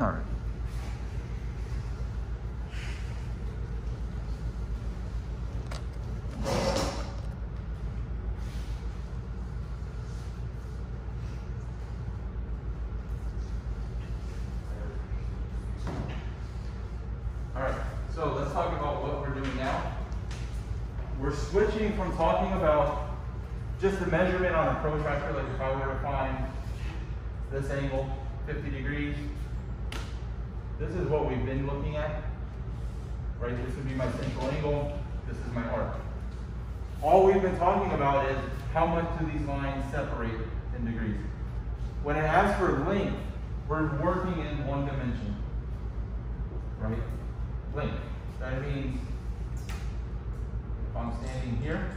All right. All right, so let's talk about what we're doing now. We're switching from talking about just the measurement on a protractor, like if I were to find this angle, 50 degrees. This is what we've been looking at, right? This would be my central angle, this is my arc. All we've been talking about is how much do these lines separate in degrees. When it asks for length, we're working in one dimension, right? Length. That means if I'm standing here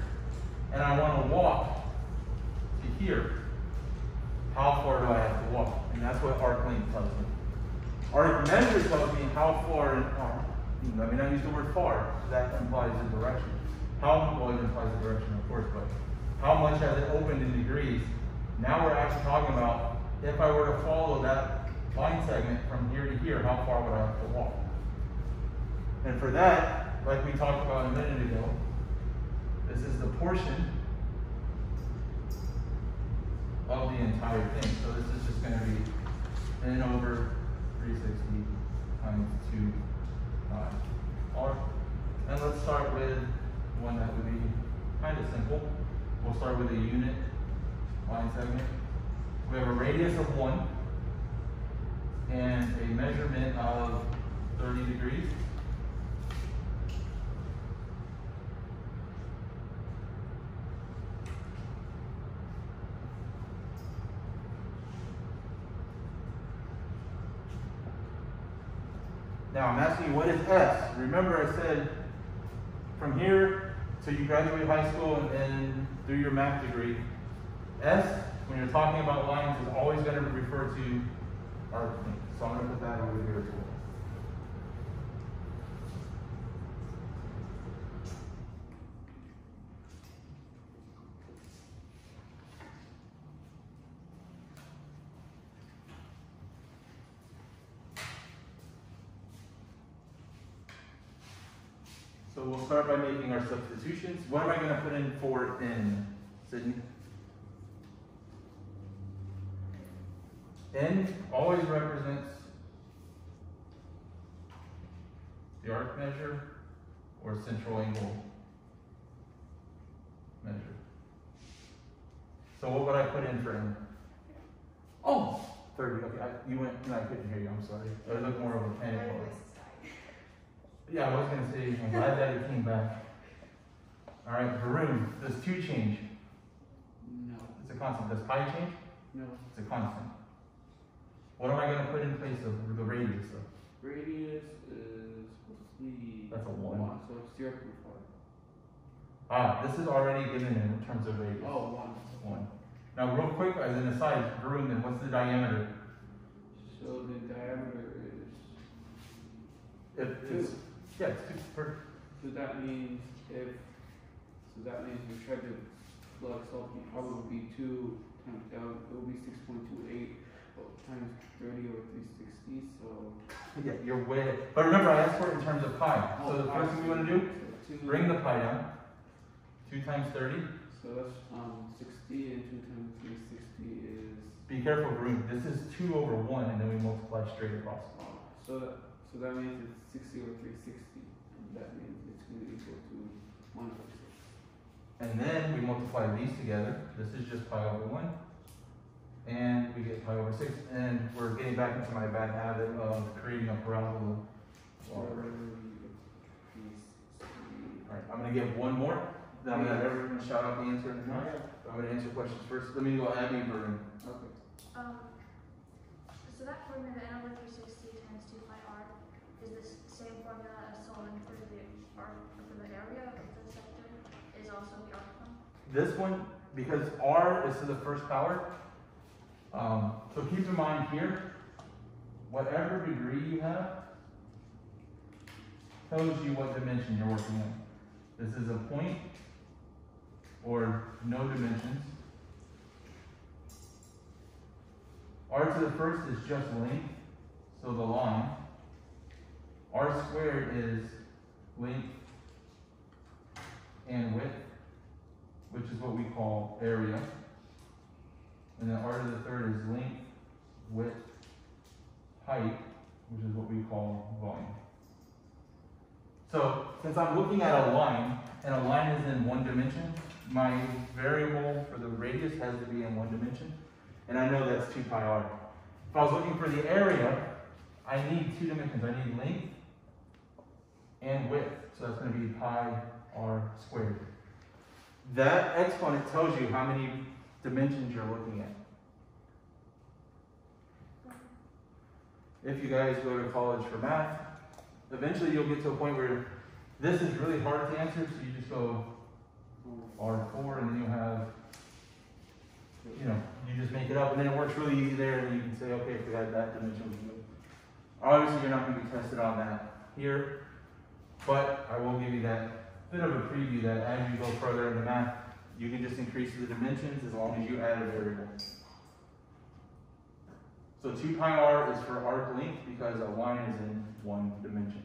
and I want to walk to here, how far do I have to walk? And that's what arc length tells me. Arc measure tells me how far in um, arc. I mean, I use the word far. That implies a direction. How, well, it implies a direction, of course, but how much has it opened in degrees? Now we're actually talking about if I were to follow that line segment from here to here, how far would I have to walk? And for that, like we talked about a minute ago, this is the portion of the entire thing. So this is just going to be n over 360 times 2 pi r. And let's start with one that would be kind of simple. We'll start with a unit line segment. We have a radius of 1 and a measurement of 30 degrees. Now I'm asking you, what is S? Remember I said from here till you graduate high school and then do your math degree, S, when you're talking about lines, is always going to refer to arc length. So I'm going to put that over here as well. So we'll start by making our substitutions. What am I going to put in for n, Sydney? n always represents the arc measure or central angle measure. So what would I put in for n? Oh, 30. Okay, I, you went, no, I couldn't hear you. I'm sorry. I looked more of a panic. Yeah, I was gonna say, I'm glad that it came back. All right, Varun, does two change? No. It's a constant. Does pi change? No. It's a constant. What am I gonna put in place of the radius of? Radius is supposed to be That's a one. so it's zero point four. Ah, this is already given in terms of radius. Oh, one. One. Now, real quick, as an aside, Varun, then what's the diameter? So the diameter is. If it's, yeah, it's per, So that means if. So that means we try to plug something, probably would be two times down. It will be six point two eight times thirty or three sixty. So. yeah, you're way, but remember, I asked for it in terms of pi. So the Oh, first thing we wanna do, bring the pi down. Two times thirty. So that's um sixty and two times three sixty is. Be careful, Varun. This is two over one, and then we multiply straight across. Oh, So that, so that means it's 60 over 360. And that means it's going to equal to 146. And then we multiply these together. This is just pi over 1. And we get pi over 6. And we're getting back into my bad habit of creating a parabola. All right, I'm going to give one more. Then I'm going to everyone shout out the answer. I'm going to answer questions first. Let me go ahead, me, Vernon. Okay. Um, so that formula, N over 360, This one, because R is to the first power, um, so keep in mind here, whatever degree you have tells you what dimension you're working in. This is a point or no dimensions. R to the first is just length, so the line, r squared is length and width, which is what we call area. And then r to the third is length, width, height, which is what we call volume. So, since I'm looking at a line, and a line is in one dimension, my variable for the radius has to be in one dimension, and I know that's two pi r. If I was looking for the area, I need two dimensions. I need length and width, so that's gonna be pi r squared. That exponent tells you how many dimensions you're looking at. If you guys go to college for math, eventually you'll get to a point where this is really hard to answer, so you just go R4 and then you'll have, you know, you just make it up and then it works really easy there and you can say, okay, if we had that dimension. Obviously, you're not gonna be tested on that here, but I will give you that bit of a preview that as you go further in the math, you can just increase the dimensions as long as you add a variable. So two pi r is for arc length because a line is in one dimension.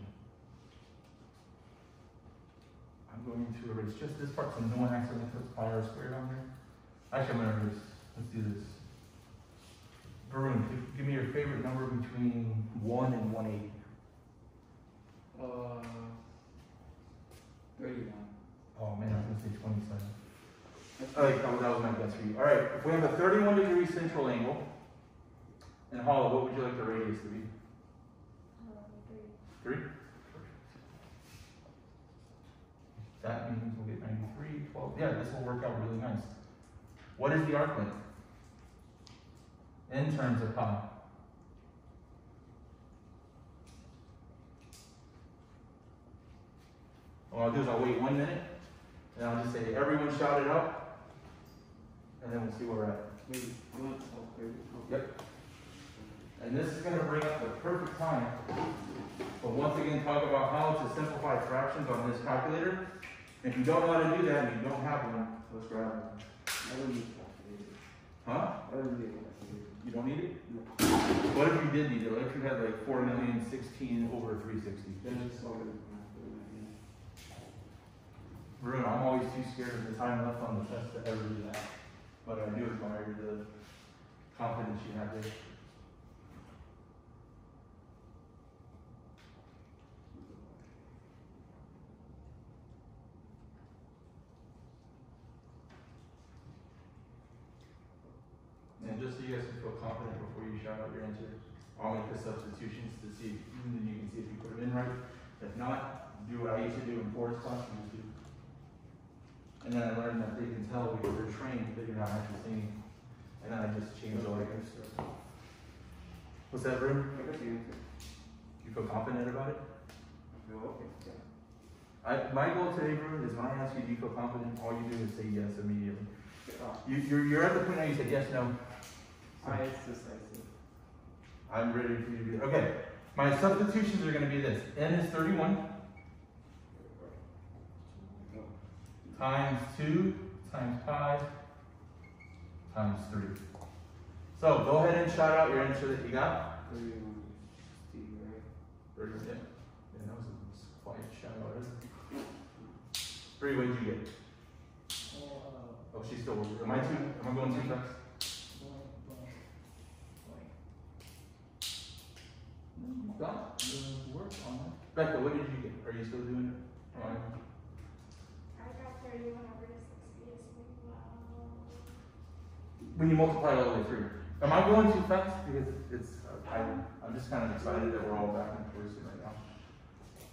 I'm going to erase just this part so no one accidentally puts pi r squared on there. Actually, I'm gonna erase, let's do this. Varun, give- me your favorite number between one and one eighty. Uh, thirty-one. Oh man, I was gonna say twenty-seven. Alright, that was, that was my guess for you. Alright, if we have a thirty-one degree central angle, and hollow, what would you like the radius to be? Three? That means we'll get 93, 12. Yeah, this will work out really nice. What is the arc length? In terms of pi. What I'll do is I'll wait one minute, and I'll just say, everyone shout it out, and then we'll see where we're at. Wait, I want to talk thirty. Yep. And this is gonna bring up the perfect time, but once again, talk about how to simplify fractions on this calculator. If you don't know how to do that, and you don't have one, let's grab one. I don't need calculator. Huh? I don't need a calculator. You don't need it? No. What if you did need it? What if you had like four million sixteen over three sixty? Then it's all good. Yeah. Varun, I'm always too scared of the time left on the test to ever do that. But I do admire the confidence you have there. And just so you guys can feel confident before you shout out your answer, I'll make the substitutions to see, then you can see if you put them in right. If not, do what I used to do in Forest class, and just do. And then I learned that they can tell because they're trained that you're not actually singing. And then I just change the lyrics. What's that, Bruce? I got the answer. You feel confident about it? I feel okay. Yeah. I, my goal today, Bruce, is when I ask you, do you feel confident, all you do is say yes immediately. You, you're, you're at the point now you said yes, no. I. I'm ready for you to be, there. okay. My substitutions are gonna be this. N is thirty-one times two times pi times three. So go ahead and shout out your answer that you got. Thirty-one. Right? Yeah, Yeah, that was a quiet shout out. isn't it? Three, what did you get? Oh, she's still, working. am I too, am I going too fast? No, you got the work on that. Becca, what did you get? Are you still doing it? Um, Fine. I got thirty-one over to sixty as well. When you multiply it all the way through. Am I going too fast? Because it's, uh, I, um, I'm just kind of excited that we're all back in person right now.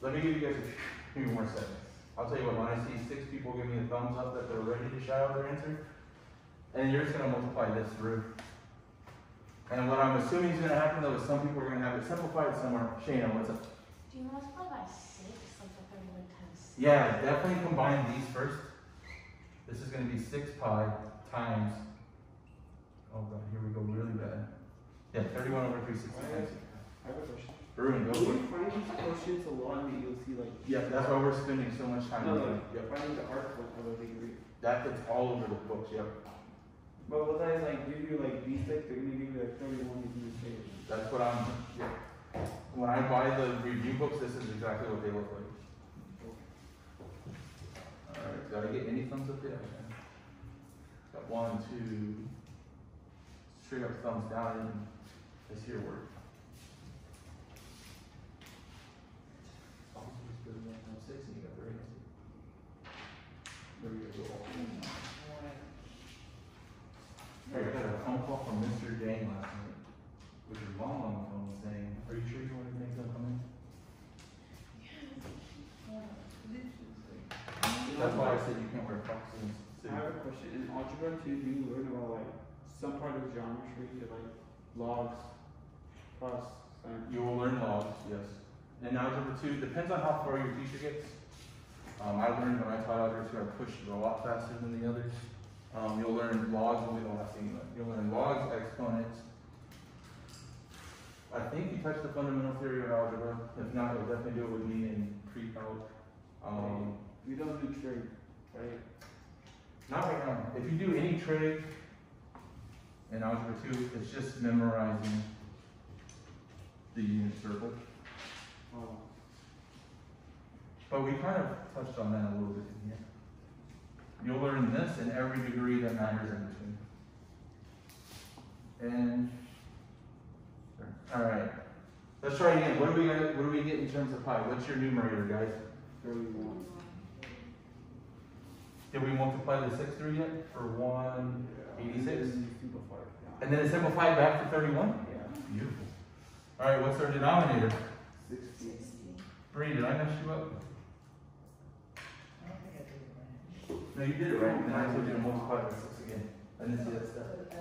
Let me give you guys a few more seconds. I'll tell you what, when I see six people give me a thumbs up that they're ready to shout out their answer, and you're just gonna multiply this through. And what I'm assuming is gonna happen though is some people are gonna have it simplified, some are, Shayna, what's up? Do you multiply by six, like the thirty-one times? six? Yeah, definitely combine these first. This is gonna be six pi times, oh god, here we go really bad. Yeah, thirty-one over three sixty-six. I have a question. Bruin, go for When it. you find these quotients along that you'll see like. Yeah, that's why we're spending so much time No, on no. Yep. finding the arc of a degree. That, it's all over the books, yep. But what I like give you like these six, they're gonna give you like thirty-one degrees straight. That's what I'm, yeah. when I buy the review books, this is exactly what they look like. Alright, did I get any thumbs up yet? Got one, two, straight up thumbs down, and this here work. Six, and you got three. There you go. I got a phone call from Mr. Dane last night, which is long on the phone saying, are you sure you want to make them come in? That's why I said you can't wear the I have a question. In algebra two, do you learn about like some part of geometry, like logs, plus, sine? You will learn logs, yes. And algebra two, depends on how far your teacher gets. Um, I learned when I taught algebra two, I pushed it a lot faster than the others. Um, you'll learn logs, and we don't have to, you'll learn logs, exponents. I think you touched the fundamental theory of algebra. If not, you'll definitely do it with me in pre-calc. Um, We don't do trig, right? Not right now. If you do any trig in algebra two, it's just memorizing the unit circle. Oh. But we kind of touched on that a little bit in here. You'll learn this in every degree that matters in between. And, all right. Let's try again. What do we got, what do we get in terms of pi? What's your numerator, guys? Thirty-one. Did we multiply the six through yet for one? Eighty-six? Simplify it down. And then it simplified back to thirty-one? Yeah. Beautiful. All right, what's our denominator? Sixty. Bree, did I mess you up? No, you did it right. Then I told you to multiply by six again. I didn't see that step.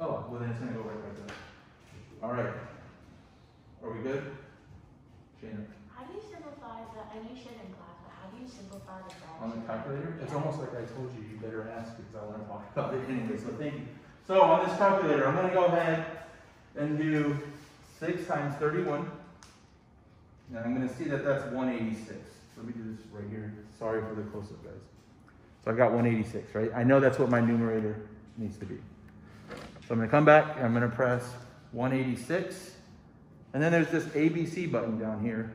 Oh, well then it's gonna go right back there. All right. Are we good? Shana, How do you simplify the, I know you said in class, but how do you simplify the on the fraction? calculator, it's almost like I told you, you better ask because I wanna talk about it anyway, so thank you. So on this calculator, I'm gonna go ahead and do six times thirty-one. And I'm gonna see that that's one eighty-six. Let me do this right here. Sorry for the close-up, guys. So I got one eighty-six, right? I know that's what my numerator needs to be. So I'm gonna come back, I'm gonna press one eighty-six. And then there's this ABC button down here,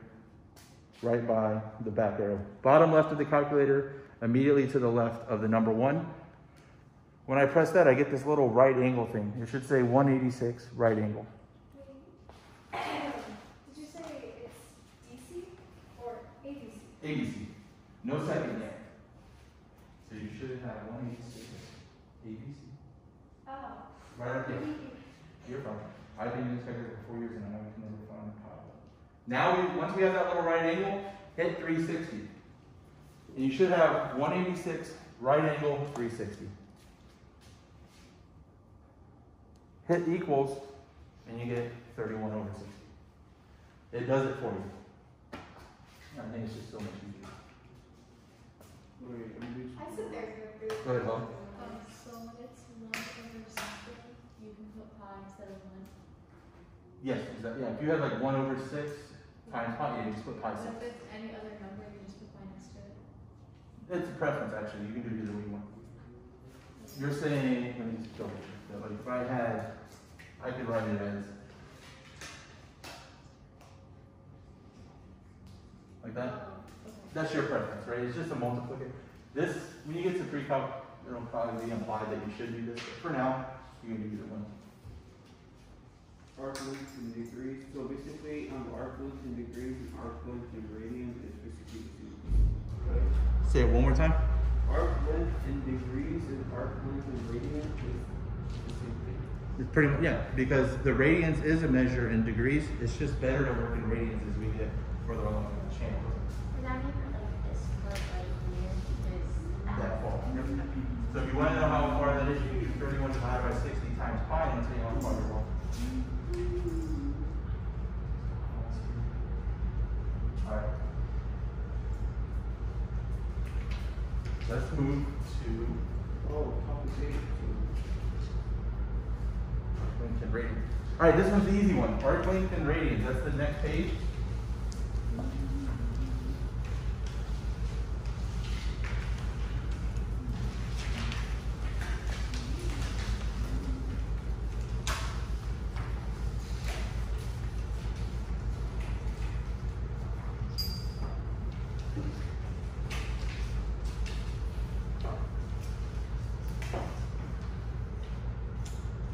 right by the back arrow. Bottom left of the calculator, immediately to the left of the number one. When I press that, I get this little right angle thing. It should say 186 right angle. Did you say it's DC or ABC? ABC. No second yet. So you should have 186 ABC. Oh. Right up here. You're fine. I've been in this calculator for four years and I know I can never find a pile. Now, we, once we have that little right angle, hit 360. And you should have 186 right angle 360. Hit equals, and you get 31 over 60. It does it for you. I think it's just so much easier. Wait, I'm doing. I said there's no Go ahead, Bob. Um, so when it's one over something, you can put pi instead of one. Yes, exactly. Yeah, if you had like 1 over 6 times pi, you just put pi 6. But if it's any other number, you just put pi next to it. It's a preference, actually. You can do either way you want. You're saying, let me just that. Like, if I had, I could write it as like that. Oh, okay. That's your preference, right? It's just a multiplicator. This, when you get to pre-calc, it'll probably imply that you should do this. But for now, you can do either one. Arc length in degrees, so basically, um, arc length in degrees and arc length in radians is basically the same. Say it one more time. Arc length in degrees and arc length in radians is the same thing. It's pretty much, yeah, because the radians is a measure in degrees. It's just better to work in radians as we get further along in the channel. Does that mean like this part right here is that far. So if you want to know how far that is, you can do thirty-one divided by sixty times pi and tell you how far you're walking. Alright. Let's move to Oh, arc radians. Alright, this one's the easy one. Arc length and radians. That's the next page.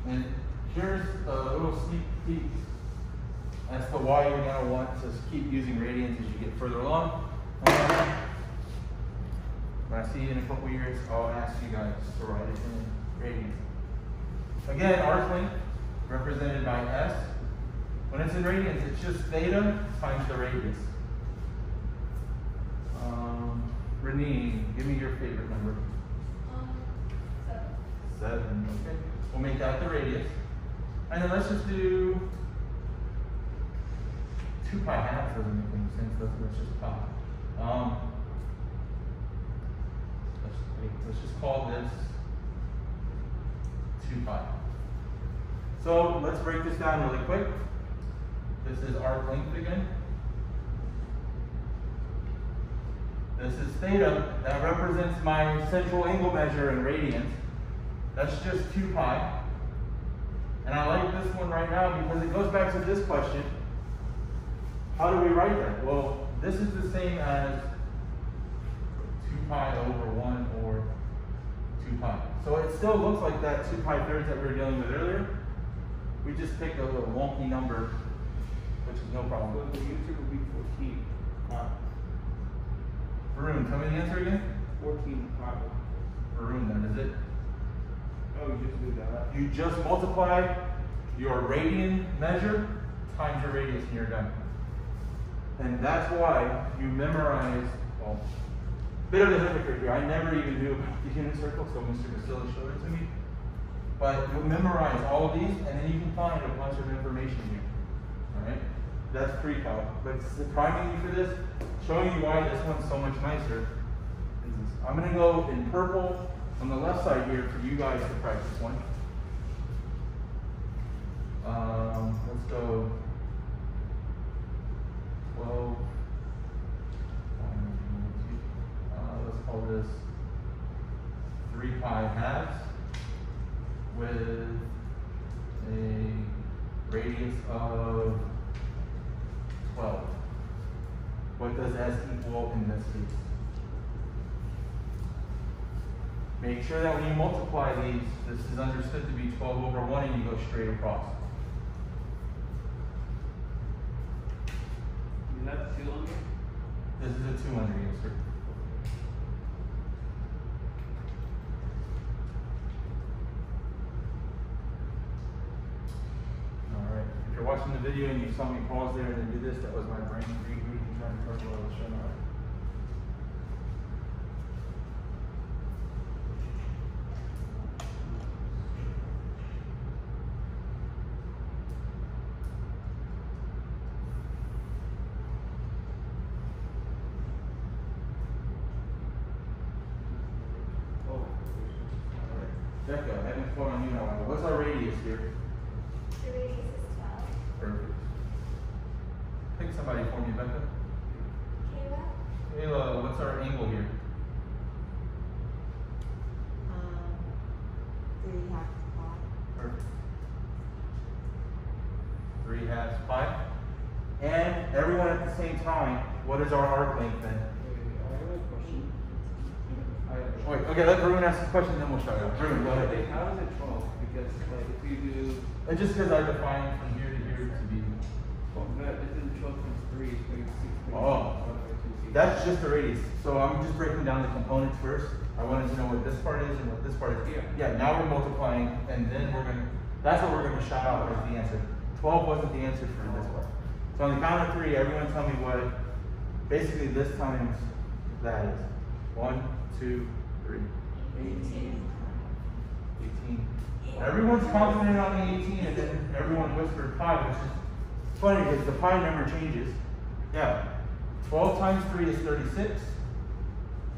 And here's a little sneak peek as to why you're gonna want to keep using radians as you get further along. Um, When I see you in a couple years, I'll ask you guys to write it in radians. Again, arc length represented by S. When it's in radians, it's just theta times the radius. Um, Renee, give me your favorite number. Um, seven. Seven, okay. We'll make that the radius. And then let's just do two pi halves doesn't make any sense, just pi. Um, let's, just call this two pi. So let's break this down really quick. This is arc length again. This is theta, that represents my central angle measure in radians. That's just 2 pi. And I like this one right now because it goes back to this question. How do we write that? Well, this is the same as 2 pi over 1 or 2 pi. So it still looks like that 2 pi thirds that we were dealing with earlier. We just picked a little wonky number, which is no problem. So problem. the answer will be fourteen. Uh, Varun, tell me the answer again. Fourteen pi. Varun, then, is it? Oh, you just do that. You just multiply your radian measure times your radius and you're done. And that's why you memorize, well, bit of a hypocrite here. I never even knew about the unit circle, so Mr. Basile showed it to me. But you'll memorize all these, and then you can find a bunch of information here. All right? That's pre-calc. But priming you for this, showing you why this one's so much nicer. I'm going to go in purple on the left side here for you guys to practice one. Um, let's go 12. This three pi halves with a radius of twelve. What does S equal in this case? Make sure that when you multiply these, this is understood to be twelve over one and you go straight across. Is that two on? This is a two under, yes, sir. Alright, if you're watching the video and you saw me pause there and then do this, that was my brain rebooting trying to I was showing up. Oh. Alright, Becca, I haven't called on you now, what's our radius here? The radius is twelve. Perfect. Pick somebody for me, Becca. Kayla? Kayla, what's our angle here? Um, three half pi. Perfect. Three halves pi. And everyone at the same time, what is our arc length then? Wait, I have a question. I have a Wait, okay, let Varun ask the question, then we'll shut up. Varun, go ahead. How is it twelve? Because like if you do, And just because I defined from here to here to be, well, that isn't twelve times three, it's twenty six. Oh. that's just the radius. So I'm just breaking down the components first. I wanted to know what this part is and what this part is. Yeah. Yeah, now we're multiplying, and then we're gonna, that's what we're gonna shout out as the answer. Twelve wasn't the answer for this part. So on the count of three, everyone tell me what, basically this times that is. One, two, three. Eighteen. Eighteen. Everyone's confident on the eighteen, and then everyone whispered pi, which is funny because the pi number changes. Yeah, twelve times three is thirty-six.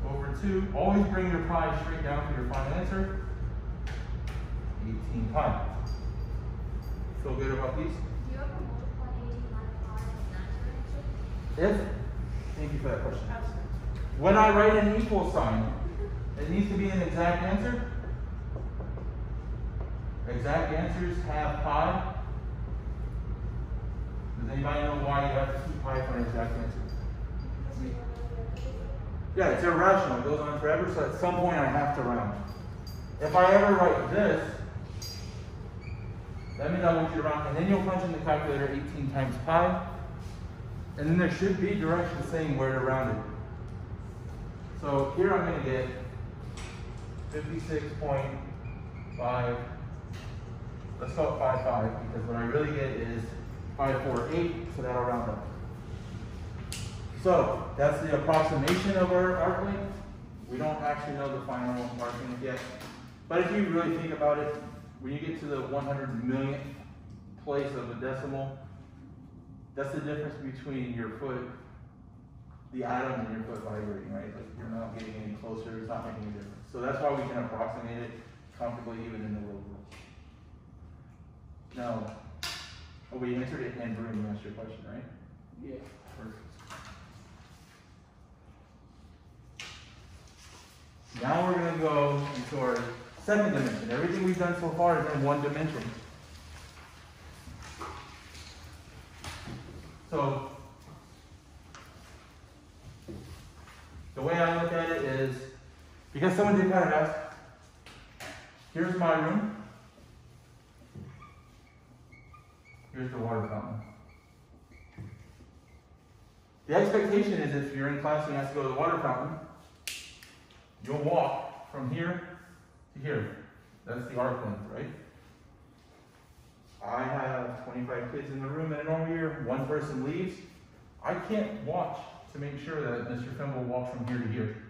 Over two, always bring your pi straight down to your final answer. Eighteen pi. Feel good about these? Do you ever multiply by five and that's? If, thank you for that question. When I write an equal sign, it needs to be an exact answer. Exact answers have pi. Does anybody know why you have to keep pi for an exact answer? Yeah, it's irrational. It goes on forever, so at some point I have to round. If I ever write this, That means I want you to round, and then you'll punch in the calculator eighteen times pi. And then there should be directions saying where to round it. So here I'm gonna get fifty-six point five, let's call it five five, because what I really get is five four eight, so that'll round up. So, that's the approximation of our arc length. We don't actually know the final arc length yet. But if you really think about it, when you get to the one hundred millionth place of a decimal, that's the difference between your foot, the atom and your foot vibrating, right? Like you're not getting any closer, it's not making a difference. So that's why we can approximate it comfortably even in the real world. Now, oh, we answered it and Bruno asked your question, right? Yeah. Perfect. Now we're gonna go into our second dimension. Everything we've done so far is in one dimension. So, the way I look at it is, because someone did kind of ask, here's my room. Here's the water fountain. The expectation is if you're in class and you have to go to the water fountain, you'll walk from here to here. That's the arc length, right? I have 25 kids in the room in a normal year, one person leaves. I can't watch to make sure that Mr. Fimbel walks from here to here.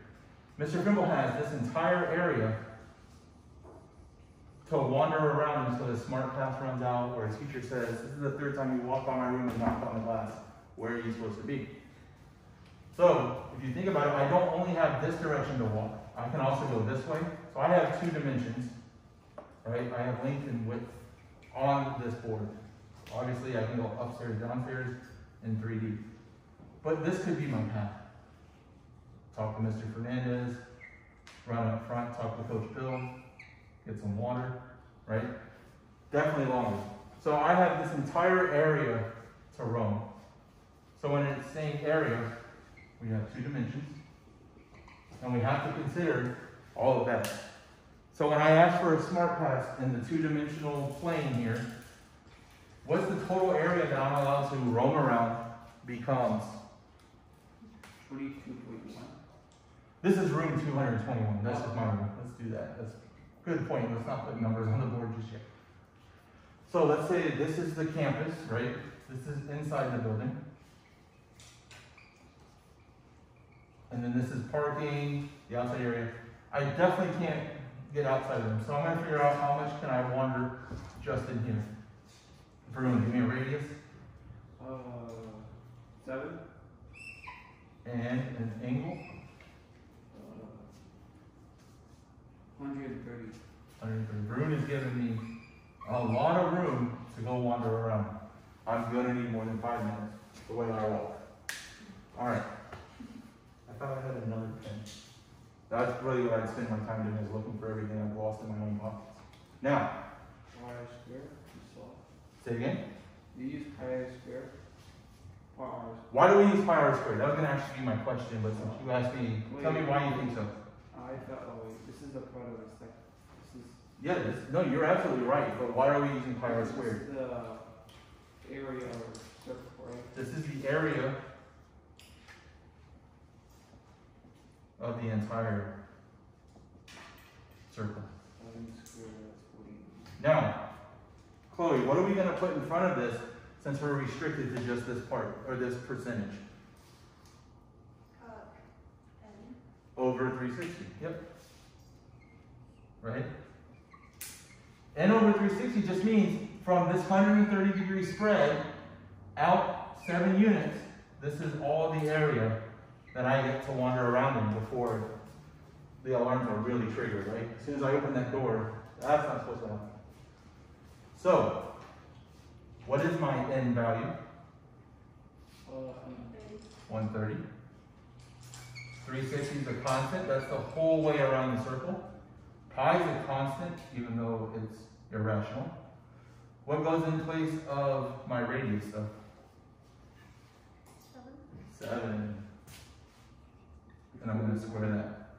Mr. Fimbel has this entire area to wander around until his smart pass runs out, or his teacher says, This is the third time you walk by my room and knock on the glass. Where are you supposed to be? So, if you think about it, I don't only have this direction to walk. I can also go this way. So I have two dimensions, right? I have length and width on this board. Obviously, I can go upstairs, downstairs in 3D. But this could be my path. Talk to Mr. Fernandez, run up front, talk to Coach Bill, get some water, right? Definitely longer. So I have this entire area to roam. So in it's saying area, we have two dimensions, and we have to consider all of that. So when I ask for a smart pass in the two-dimensional plane here, what's the total area that I'm allowed to roam around becomes? Twenty-two point one. This is room 221. That's just my room. Let's do that. That's a good point. Let's not put numbers on the board just yet. So let's say this is the campus, right? This is inside the building. And then this is parking, the outside area. I definitely can't get outside of them. So I'm gonna figure out how much can I wander just in here. Bruno, give me a radius Uh, seven? and an angle. Uh, hundred and thirty. Bruno is giving me a lot of room to go wander around. I'm gonna need more than five minutes the way I walk. Alright. I thought I had another pen. That's really what I spend my time doing is looking for everything I've lost in my own pockets. Now, Pi square, you saw. say again. You use pi square? Or r Why do we use pi r squared? That was gonna actually be my question, but since you asked me, tell me why you think so. I thought, oh wait, this is a part of the sec, this is. Yeah, this, no, you're absolutely right, but why are we using pi r squared? This is the area or circle, right? This is the area of the entire circle. Seven square, that's forty. Now, Chloe, what are we gonna put in front of this since we're restricted to just this part, or this percentage? Uh, N. Over three sixty, yep. Right? N over three sixty just means from this hundred and thirty degree spread out seven units, this is all the area that I get to wander around in before the alarms are really triggered, right? As soon as I open that door, that's not supposed to happen. So, what is my N value? Uh, um, 130. 360 is a constant, that's the whole way around the circle. Pi is a constant, even though it's irrational. What goes in place of my radius though? Seven? Seven. And I'm gonna square that.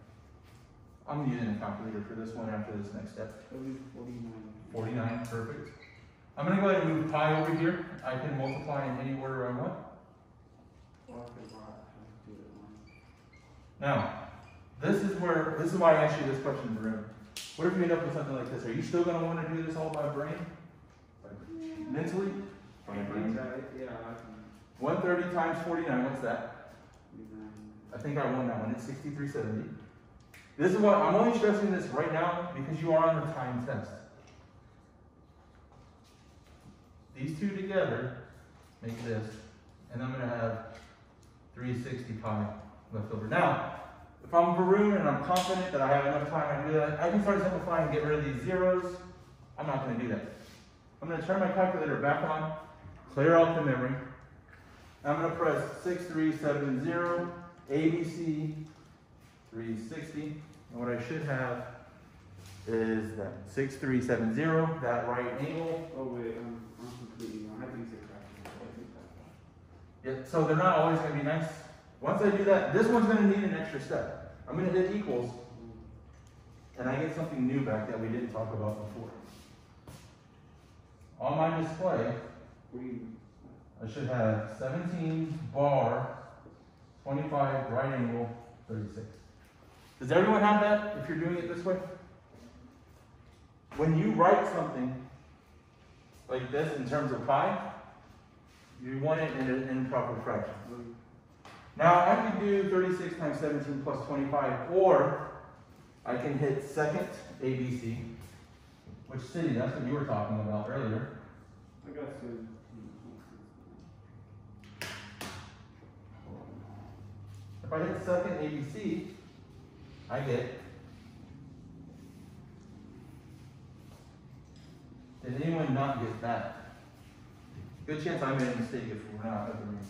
I'm using a calculator for this one after this next step. forty-nine. 49, perfect. I'm gonna go ahead and move pi over here. I can multiply in any order I want. Or if it's hard, I have to do it one. Now, this is where, this is why I asked you this question, Varun. What if you end up with something like this? Are you still gonna wanna do this all by brain? Like, Mentally? By brain. Yeah, One thirty times forty-nine, what's that? I think I won that one, it's sixty-three seventy. This is what, I'm only stressing this right now because you are on the time test. These two together make this, and I'm gonna have three sixty pi left over. Now, if I'm Varun and I'm confident that I have enough time to do that, I can start simplifying and get rid of these zeros. I'm not gonna do that. I'm gonna turn my calculator back on, clear out the memory. I'm gonna press six three seven zero ABC three sixty. And what I should have is that six three seven zero, that right angle. Oh, wait, I'm, I'm completely wrong. I think it's a fraction. I think that's Yeah, so they're not always gonna be nice. Once I do that, this one's gonna need an extra step. I'm gonna hit equals, and I get something new back that we didn't talk about before. On my display, I should have seventeen bar, twenty-five right angle, thirty-six. Does everyone have that if you're doing it this way? When you write something like this in terms of pi, you want it in an improper fraction. What do you- Now, I can do thirty-six times seventeen plus twenty-five, or I can hit second ABC, which city, that's what you were talking about earlier. I got seventeen. If I hit second ABC, I get. Did anyone not get that? Good chance I made a mistake if we're not at the meeting.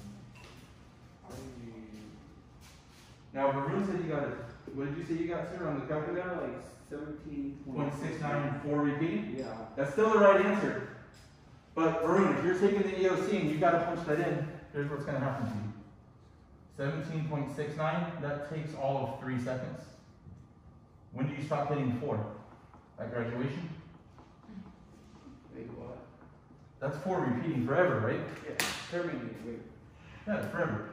Now, Varun said you got it, what did you say you got, sir, on the calculator? got like seventeen Point six nine four repeating? Yeah. That's still the right answer. But Varun, if you're taking the EOC and you've gotta punch that in, here's what's gonna happen to you. Seventeen point six nine, that takes all of three seconds. When do you stop hitting four? At graduation? Wait, what? That's four repeating forever, right? Yeah, terminate, wait. Yeah, forever.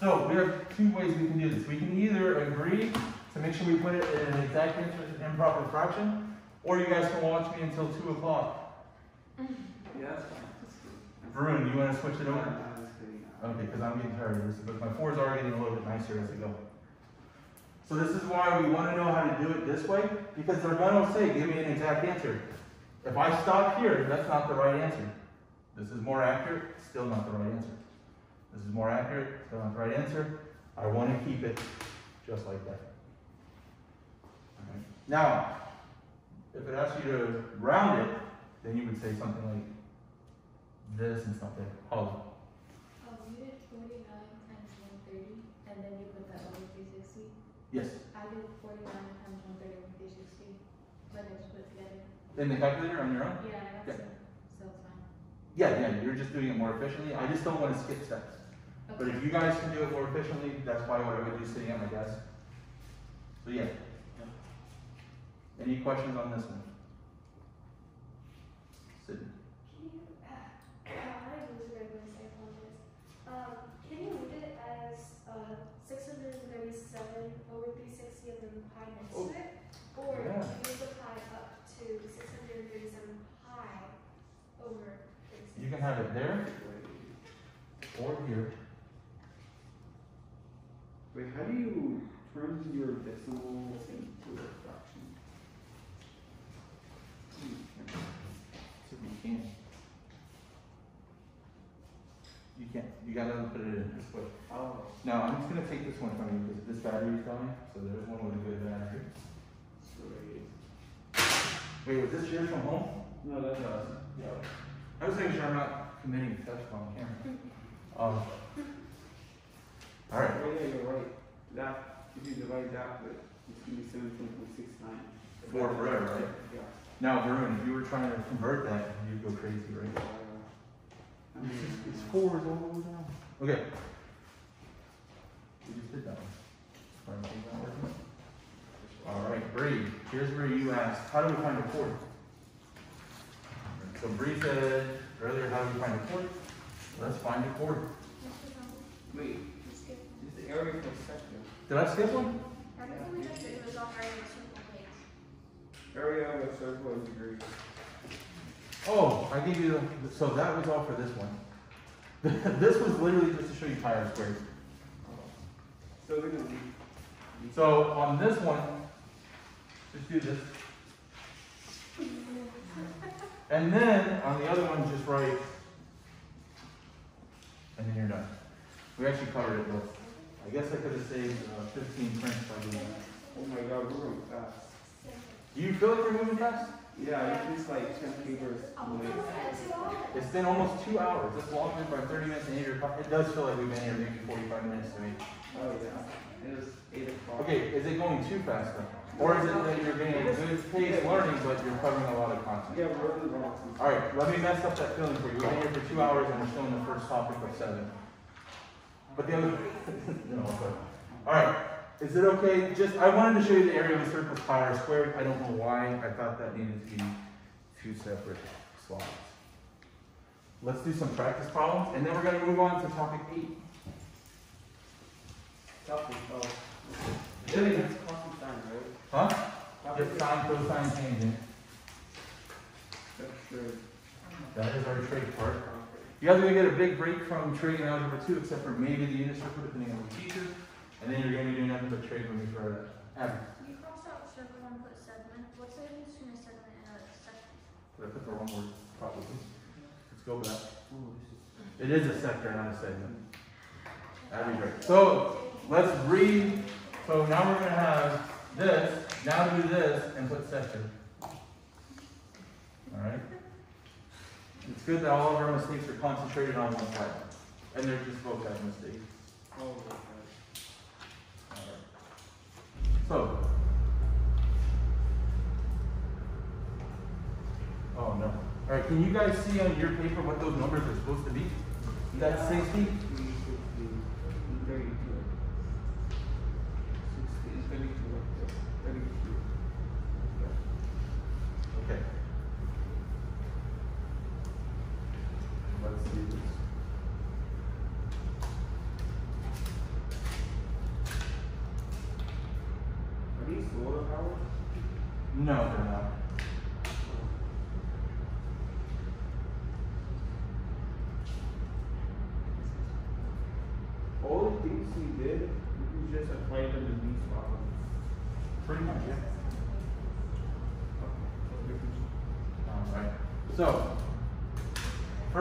So we have two ways we can do this. We can either agree to make sure we put it in an exact improper fraction, or you guys can watch me until two o'clock. Yeah, that's fine. Varun, you wanna switch it over? Nah, that's good, yeah. Okay, because I'm getting tired of this, but my fours are getting a little bit nicer as we go. So this is why we want to know how to do it this way, because they're gonna say, give me an exact answer. If I stop here, that's not the right answer. This is more accurate, still not the right answer. This is more accurate, still not the right answer. I want to keep it just like that. Alright. Now, if it asks you to round it, then you would say something like this and something. Hollow. Oh, you did forty-nine times one thirty, and then you put that over three sixty? Yes. I did forty-nine times one thirty over three sixty, but I just put it together. In the calculator on your own? Yeah, I Yeah. some, so it's fine. Yeah, yeah, you're just doing it more efficiently. I just don't want to skip steps. But if you guys can do it more efficiently, that's probably what I would do sitting at my desk. So yeah. Any questions on this one? Sydney? Can you, I was very going to say apologize. Um, can you leave it as, uh, six hundred and thirty-seven over three sixty and then pi next Oh, to it? Or yeah. move the pi up to six hundred and thirty-seven pi over three sixty? You can have it there or here. Wait, how do you turn your decimals into a fraction? So you can. You can't, you gotta put it in this way. Oh. Now, I'm just gonna take this one from you because this battery is going, so there's one with a good battery. Wait, was this yours from home? No, that does. Yeah. I was making sure I'm not committing theft on camera. Um. All right. Oh, yeah, you're right. That, if you divide that with, it's gonna be seventeen point six nine. Four forever, right? Yeah. Now, Varun, if you were trying to convert that, you'd go crazy, right? Uh, I mean, It's fours all the way down. Okay. We just did that one. Trying to think that working. All right, Bree, here's where you asked, how do we find a fourth? So So Bree said earlier, how do we find a chord? Let's find a chord. Wait, is the area for sector? Did I skip one? Everything we just was off area of circle page. Area a circle is degree. Oh, I gave you, the so that was all for this one. This was literally just to show you pi r squared. So. So on this one, just do this. And then on the other one, just write, and then you're done. We actually covered it both. I guess I could have saved uh, fifteen prints by doing that. Oh my god, we're going fast. Do you feel like we're moving fast? Yeah, it's just like ten papers. It's been almost two hours. It's longer by thirty minutes and you're, it does feel like we've been here maybe forty-five minutes to me. Oh yeah, it is eight o'clock. Okay, is it going too fast though? Or is it that you're getting a good pace learning, but you're covering a lot of content? Yeah, we're in the wrong. All right, let me mess up that feeling for you. We've been here for two hours and we're still in the first topic of seven. But the other, no, but, all right, is it okay? Just, I wanted to show you the area of a circle pi r squared. I don't know why. I thought that needed to be two separate slides. Let's do some practice problems and then we're gonna move on to topic eight. Topic, oh. Really? Constant time, right? Huh? Topic Get sine, cosine, tangent. That's true. That is our trig part. You guys are gonna get a big break from trig and algebra two, except for maybe the unit circle, depending on the teacher. And then you're gonna be doing nothing but trig when we throw it. You crossed out circle and put segment. What's the difference between a segment and a section? Did I put the wrong word? Probably. Let's go back. Ooh, this is. It is a sector, not a segment. Abby's right. So, let's read, so now we're gonna have this, now do this, and put sector. Alright? It's good that all of our mistakes are concentrated on one side, and they're just both bad mistakes. So. Oh no. All right, can you guys see on your paper what those numbers are supposed to be? That's 60?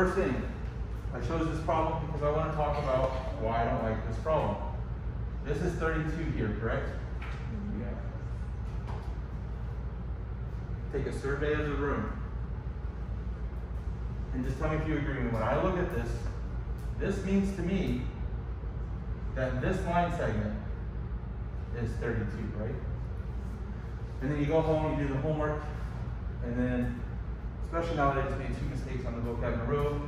First thing, I chose this problem because I want to talk about why I don't like this problem. This is thirty-two here, correct? Yeah. Take a survey of the room. And just tell me if you agree with me. When I look at this, this means to me that this line segment is 32, right? And then you go home, you do the homework, and then, especially nowadays, you made two mistakes on the vocab in a row.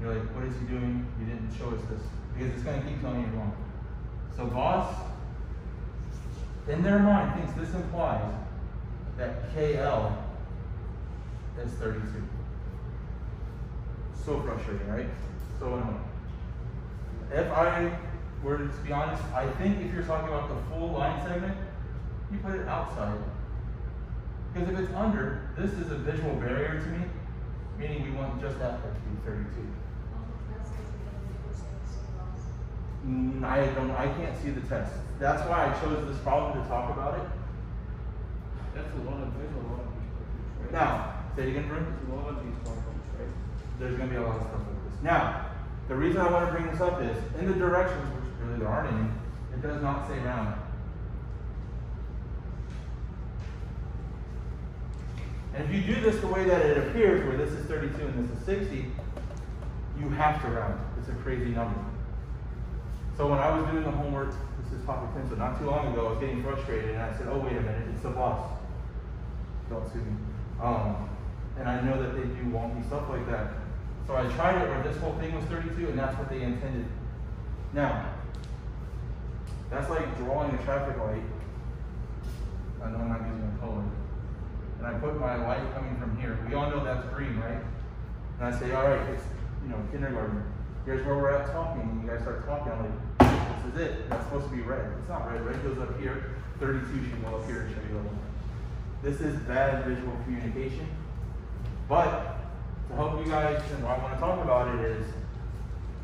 You're like, what is he doing? You didn't show us this. Because it's going to keep telling you wrong. So, boss, in their mind, thinks this implies that KL is 32. So frustrating, right? So annoying. If I were to be honest, I think if you're talking about the full line segment, you put it outside. Because if it's under, this is a visual barrier to me, meaning we want just that part to be 32. Mm, I don't, I can't see the test. That's why I chose this problem to talk about it. That's a lot of, there's a lot of these problems, right? Now, say it again, Brent. There's a lot of these problems, right? there's gonna be a lot of stuff like this. Now, the reason I wanna bring this up is, in the directions, which really there aren't any, it does not say round. And if you do this the way that it appears, where this is thirty-two and this is sixty, you have to round. It's a crazy number. So when I was doing the homework, this is ten, so not too long ago, I was getting frustrated, and I said, oh, wait a minute, it's the boss. Don't sue me. Um, and I know that they do wonky stuff like that. So I tried it where this whole thing was 32, and that's what they intended. Now, that's like drawing a traffic light. I know I'm not using a color. And I put my light coming from here. We all know that's green, right? And I say, all right, it's, you know, kindergarten. Here's where we're at talking. And you guys start talking. I'm like, this is it. That's supposed to be red. It's not red. Red goes up here. 32 should go up here and show you. This is bad visual communication. But to help you guys, and why I want to talk about it is,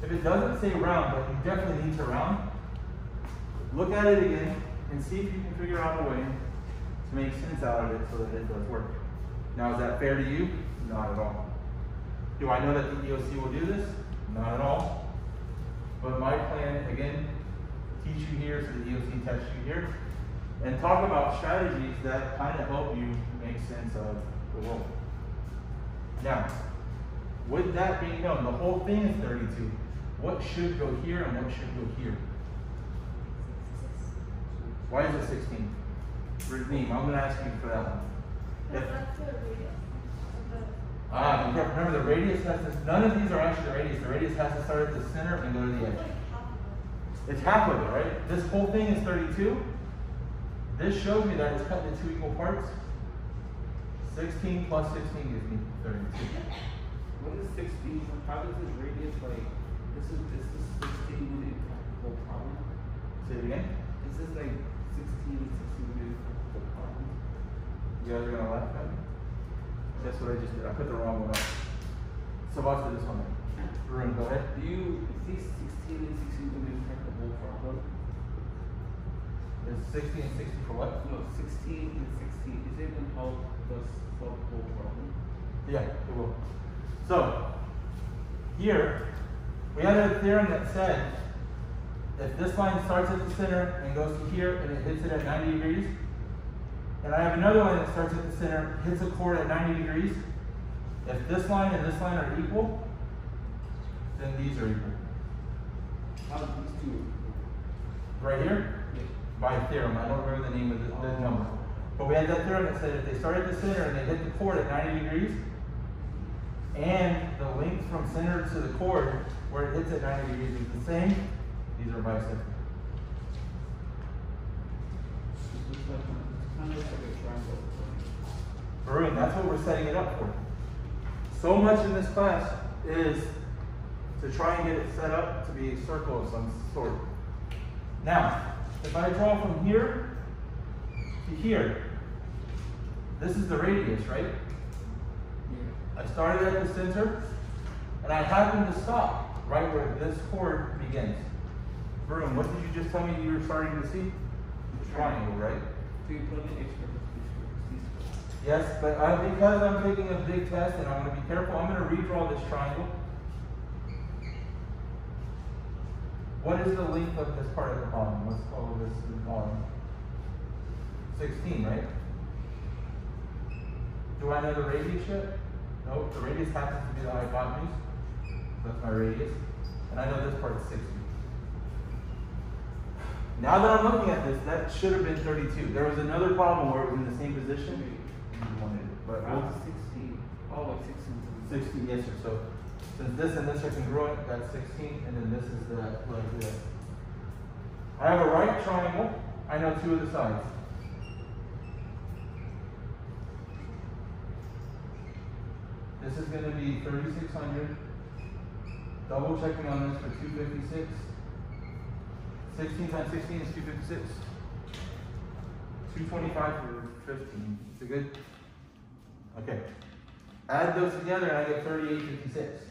if it doesn't say round, but you definitely need to round, look at it again and see if you can figure out a way to make sense out of it so that it does work. Now, is that fair to you? Not at all. Do I know that the EOC will do this? Not at all. But my plan, again, teach you here so the EOC tests you here, and talk about strategies that kind of help you make sense of the world. Now, with that being known, the whole thing is 32. What should go here and what should go here? Why is it 16? Redeem. I'm going to ask you for that one. Ah, remember the radius has to, none of these are actually the radius. The radius has to start at the center and go to the edge. It's half of it, right? This whole thing is 32. This shows me that it's cut into two equal parts. 16 plus 16 gives me 32. What is 16? How does this radius like, this is, this is 16 in the problem? Say it again? This is like 16 you guys are gonna laugh at me? That's what I just did. I put the wrong one up. So watch this one. Varun, go ahead. Do you, these sixteen and sixteen would impact the whole problem? Is 60 and 60 for what? No, sixteen and sixteen, is it gonna help us solve the whole problem? Yeah, it will. So, here, we had a theorem that said if this line starts at the center and goes to here and it hits it at 90 degrees, and I have another line that starts at the center, hits a chord at 90 degrees, if this line and this line are equal, then these are equal. How do these two? Right here, Yeah. by theorem, I don't remember the name of the, the oh. number. But we had that theorem that said if they start at the center and they hit the chord at 90 degrees, and the length from center to the chord where it hits at 90 degrees is the same, these are bisected. It's just like, it's kind of looks like a triangle. Varun, that's what we're setting it up for. So much in this class is to try and get it set up to be a circle of some sort. Now, if I draw from here to here, this is the radius, right? I started at the center, and I happen to stop right where this chord begins. Varun, what did you just tell me you were starting to see? The triangle, right? Yes, but I, because I'm taking a big test and I'm gonna be careful, I'm gonna redraw this triangle. What is the length of this part at the bottom? Let's call this the bottom. Sixteen, right? Do I know the radius yet? Nope, the radius happens to be the hypotenuse. That's my radius. And I know this part is sixty. Now that I'm looking at this, that should have been thirty-two. There was another problem where it was in the same position. But Around we'll- sixteen, oh, like sixteen. Sixteen, yes, sir, so, since this and this are congruent, that's sixteen, and then this is the, like this. I have a right triangle, I know two of the sides. This is gonna be thirty-six hundred. Double checking on this for two fifty-six. Sixteen times sixteen is two fifty-six. Two twenty-five for fifteen, is it good? Okay. Add those together and I get thirty-eight fifty-six.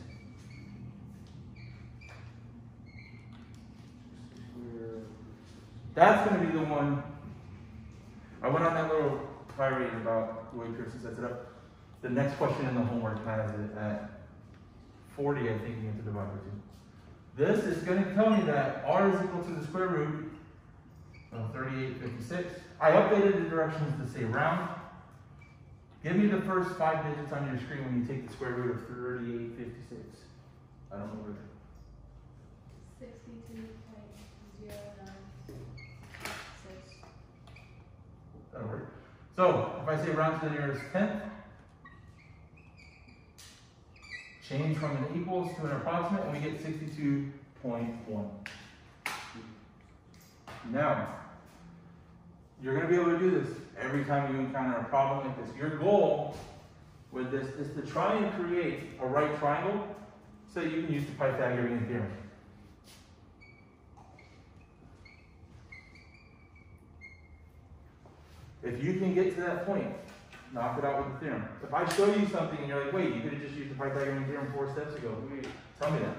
That's gonna be the one. I went on that little tirade about the way Pearson sets it up. The next question in the homework has it at forty, I think you have to divide by two. This is gonna tell me that r is equal to the square root of thirty-eight fifty-six. I updated the directions to say round. Give me the first five digits on your screen when you take the square root of thirty-eight fifty-six. I don't know where. Sixty-two point zero nine six. That'll work. So if I say round to the nearest tenth, change from an equals to an approximate, and we get sixty-two point one. Now, you're gonna be able to do this every time you encounter a problem like this. Your goal with this is to try and create a right triangle so you can use the Pythagorean theorem. If you can get to that point, knock it out with the theorem. If I show you something and you're like, wait, you could have just used the Pythagorean theorem four steps ago, Wait, tell me that.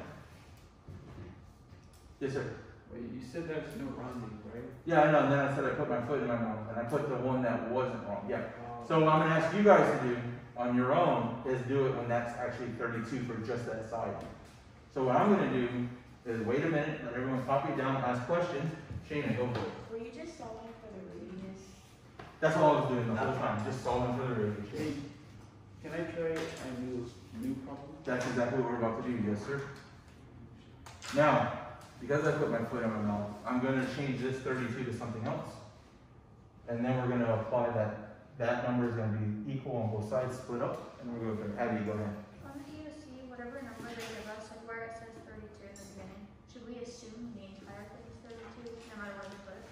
Yes, sir. wait, you said there's no rounding, right? Yeah, I know, and then I said I put my foot in my mouth, and I put the one that wasn't wrong, yeah. Uh, So what I'm gonna ask you guys to do on your own is do it when that's actually thirty-two for just that side. So what I'm gonna do is wait a minute, let everyone copy it down, ask questions, Shane, go for it. Were you just solving for the radius? That's all I was doing the whole time, just solving for the Hey, radius. can I try a new, new problem? That's exactly what we're about to do, yes, sir. Now, because I put my foot in my mouth, I'm gonna change this thirty-two to something else. And then we're gonna apply that, that number is gonna be equal on both sides, split up, and we're gonna, go Abby, go ahead. On the EOC, whatever number they give us, like where it says thirty-two in the beginning, should we assume the entire thing is thirty-two, no matter where we put it?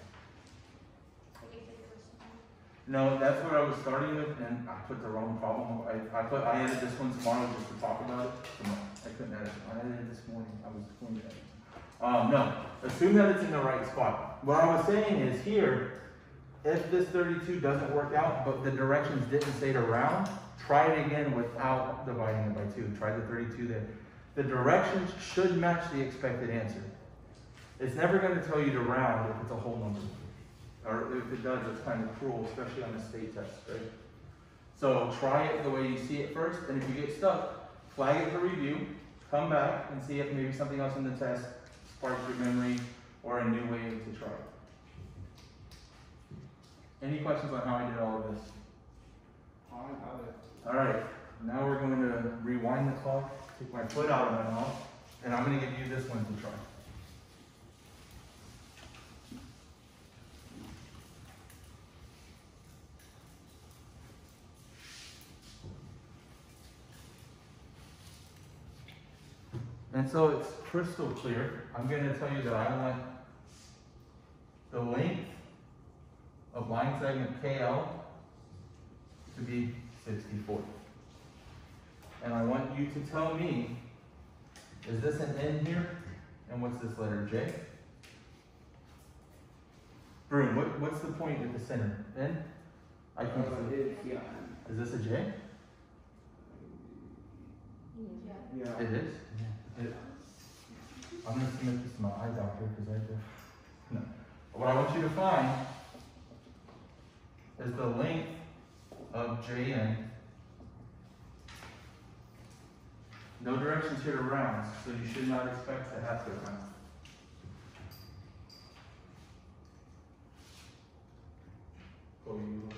Like if it was something. No, that's what I was starting with, and I put the wrong problem. I, I put, I added this one tomorrow just to talk about it. I couldn't edit it. I edited it this morning. I was going to edit. it. Um, no, assume that it's in the right spot. What I was saying is here, if this thirty-two doesn't work out, but the directions didn't say to round, try it again without dividing it by two. Try the thirty-two there. The directions should match the expected answer. It's never gonna tell you to round if it's a whole number. Or if it does, it's kind of cruel, especially on a state test, right? So try it the way you see it first, and if you get stuck, flag it for review, come back and see if maybe something else in the test sparks your memory or a new way to try it. Any questions on how I did all of this? I have it. All right, now we're going to rewind the clock, take my foot out of my mouth, and I'm going to give you this one to try. And so it's crystal clear. I'm going to tell you that I want the length of line segment KL to be 64. And I want you to tell me, is this an N here? And what's this letter, J? Broom, what, what's the point at the center? N? I can't Uh, see. it, yeah, Is this a J? Yeah. yeah. It is? I'm going to make this my eye doctor because I just. No. What I want you to find is the length of Jn. No directions here to round, so you should not expect to have to round. Oh, you.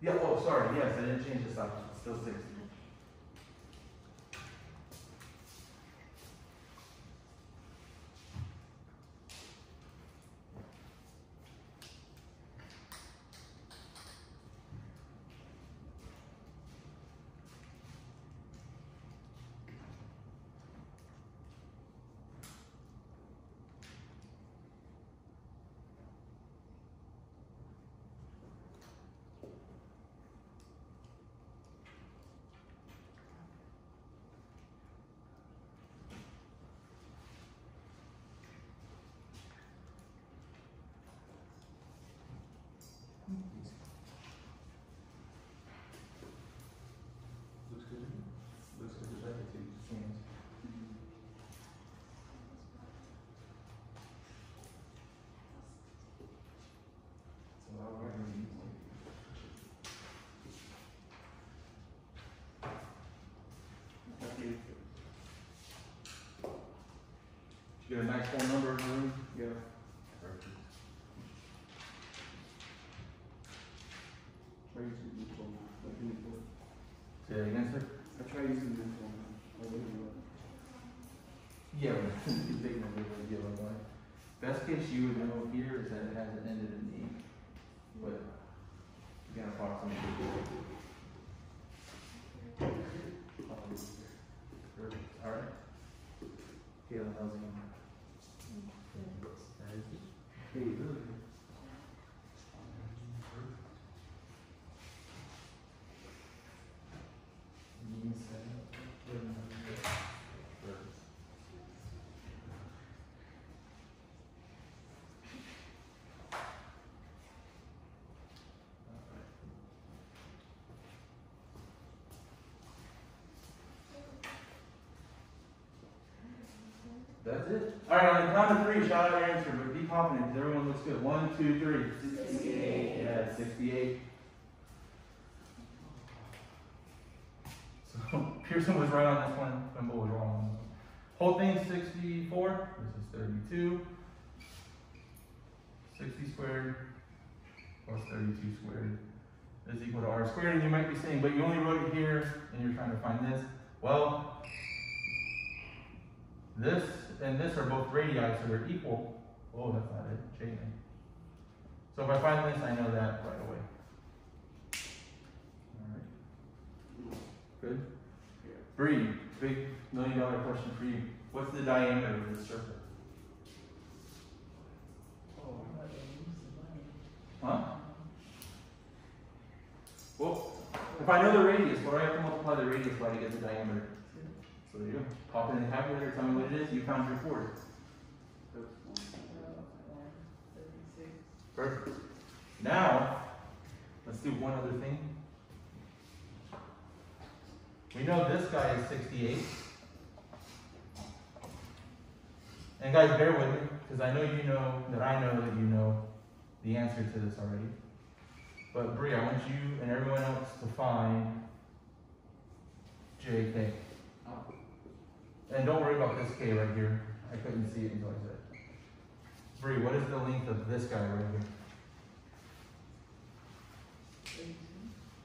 Yeah, oh, sorry, yes, I didn't change the size. It's still 60. Get a nice full number in the room? Yeah. Perfect. Try using this one, like in the book. Say that again, sir? I try using this one. I really love it. Yeah, but you big number would give up on it. Best case you would know here is that it hasn't ended in E, but you can approximate. Perfect, all right. Kayla, how's it going? That's it. All right, on the count of three, shout out your answer confident, everyone looks good. One, two, three. Sixty-eight. Yeah, sixty-eight. So Pearson was right on this one, Fimbel was wrong on this one. Whole thing sixty-four, this is thirty-two. Sixty squared plus thirty-two squared is equal to r squared, and you might be saying, but you only wrote it here, and you're trying to find this. Well, this and this are both radii, so they're equal. Oh, that's not it, J. So if I find this, I know that right away. Alright. Good? Yeah. Bree, big million dollar question for you. What's the diameter of this circle? Huh? Well, if I know the radius, what do I have to multiply the radius by to get the diameter? So there you go. Pop it in the calculator, tell me what it is, you found your chord. Perfect. Now, let's do one other thing. We know this guy is 68. And guys, bear with me, because I know you know that I know that you know the answer to this already. But Bree, I want you and everyone else to find JK. Oh. And don't worry about this K right here. I couldn't see it until I said it. Bree, what is the length of this guy right here?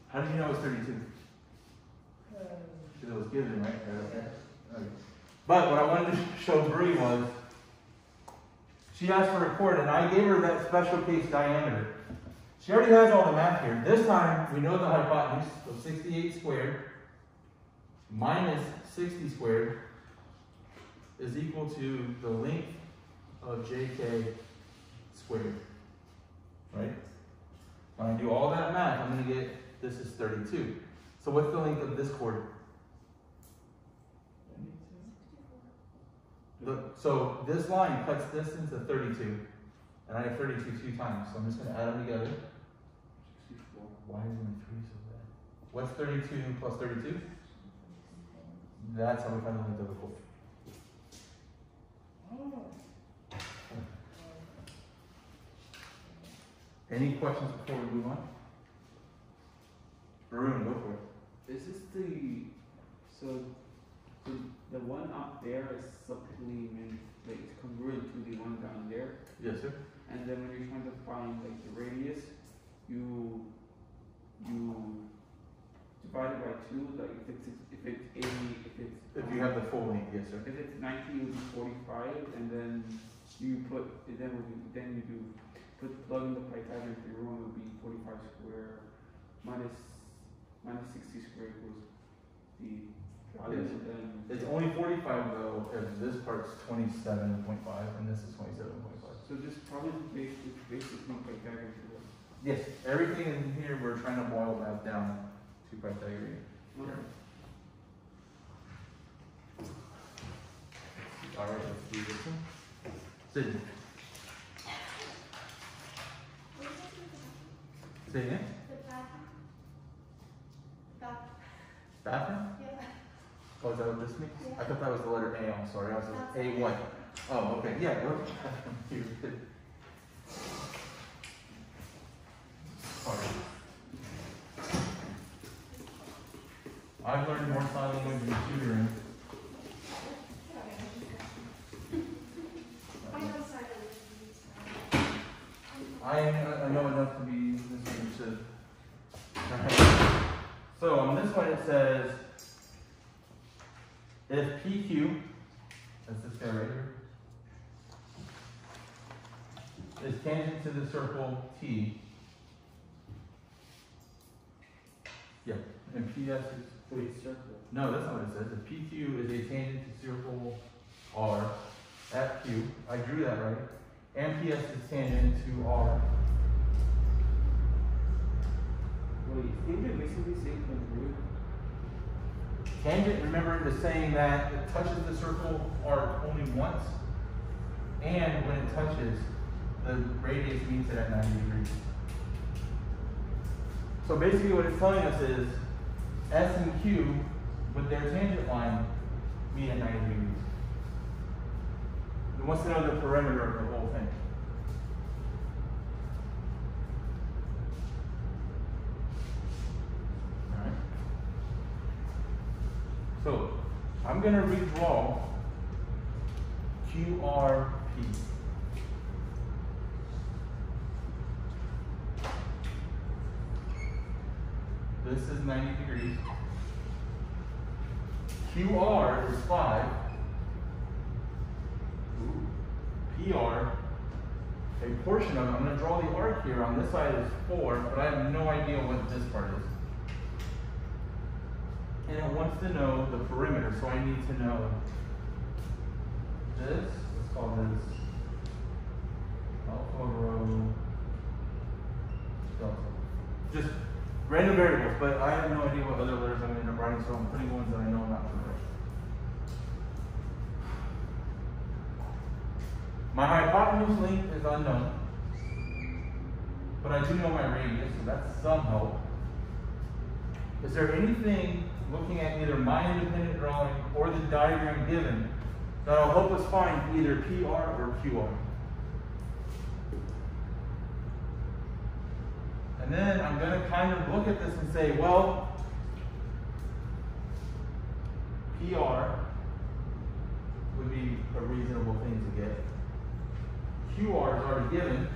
How did you know it was 32? Uh, because it was given, right? Right up there. Okay. But what I wanted to show Bree was, she asked for a chord, and I gave her that special case diameter. She already has all the math here. This time, we know the hypotenuse, so 68 squared minus 60 squared is equal to the length of JK squared. Right? When I do all that math, I'm going to get this is 32. So what's the length of this chord? Look, so this line cuts this into 32, and I have 32 two times, so I'm just going to add them together. Sixty-four. Why is my 3 so bad? What's 32 plus 32? That's how we find the length of the chord. Oh. Any questions before we move on? Varun, go for it. Is this the, so, so the one up there is supplement, like it's congruent to the one down there? Yes, sir. And then when you're trying to find like the radius, you, you divide it by two, like if it's, if it's eighty, if it's. If you have the full length, yes, sir. If it's nineteen, it would be forty-five, and then you put, then be, then you do, put, plug in the Pythagorean theorem, would be forty-five square minus, minus sixty square equals the value, Yes. and then. It's only 45 though, if this part's 27.5 and this is 27.5. So this is based, basically Pythagorean theorem. Yes, everything in here we're trying to boil that down to Pythagorean. Okay. All right, let's do this one. Sydney, say again. Back. Back. Bathroom? Yeah. Oh, is that what this means? I thought that was the letter A, I'm sorry, I was That's A one. Oh, okay, yeah, go. Sorry. I've learned more sign language in tutoring. I know sign language. I, I know enough to be misunderstood. Okay. So on this one it says, if PQ, that's this guy right here, is tangent to the circle T. Yeah, and PS is, Wait, circle. no, that's not what it says. If PQ is a tangent to circle R at Q, I drew that right, and PS is tangent to R. Isn't it basically saying congruent? Tangent, remember, is saying that it touches the circle arc only once, and when it touches, the radius meets it at 90 degrees. So basically, what it's telling us is S and Q, with their tangent line, meet at 90 degrees. wants to know the perimeter of the whole thing. Alright. So, I'm gonna redraw QRP. This is 90 degrees. QR is 5. PR, a portion of it, I'm going to draw the arc here. On this side is 4, but I have no idea what this part is. And it wants to know the perimeter, so I need to know this. Let's call this alpha rho delta. Just random variables, but I have no idea what other letters I'm going to up writing, so I'm putting ones that I know not to write. My hypotenuse length is unknown, but I do know my radius, so that's some help. Is there anything looking at either my independent drawing or the diagram given that'll help us find either PR or QR? And then I'm going to kind of look at this and say, well, PR would be a reasonable thing to get. QR is already given.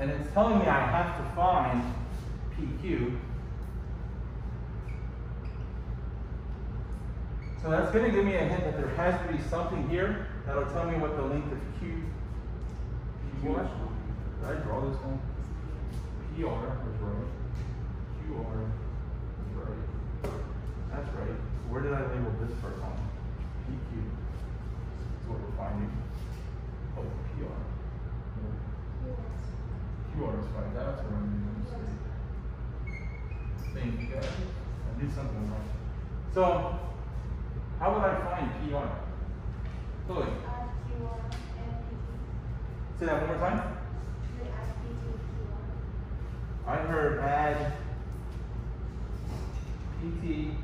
And it's telling me I have to find PQ. So that's going to give me a hint that there has to be something here that'll tell me what the length of Q. Q. Did I draw this one? PR is right. QR is right. That's right. Where did I label this part on? PQ. That's what we're finding. Oh, PR. QR is fine. That's where I'm say. Thank you guys. I did something wrong. So, how would I find PR? Chloe, uh, Add QR and PT. say that one more time. Should PT and QR? I heard add PT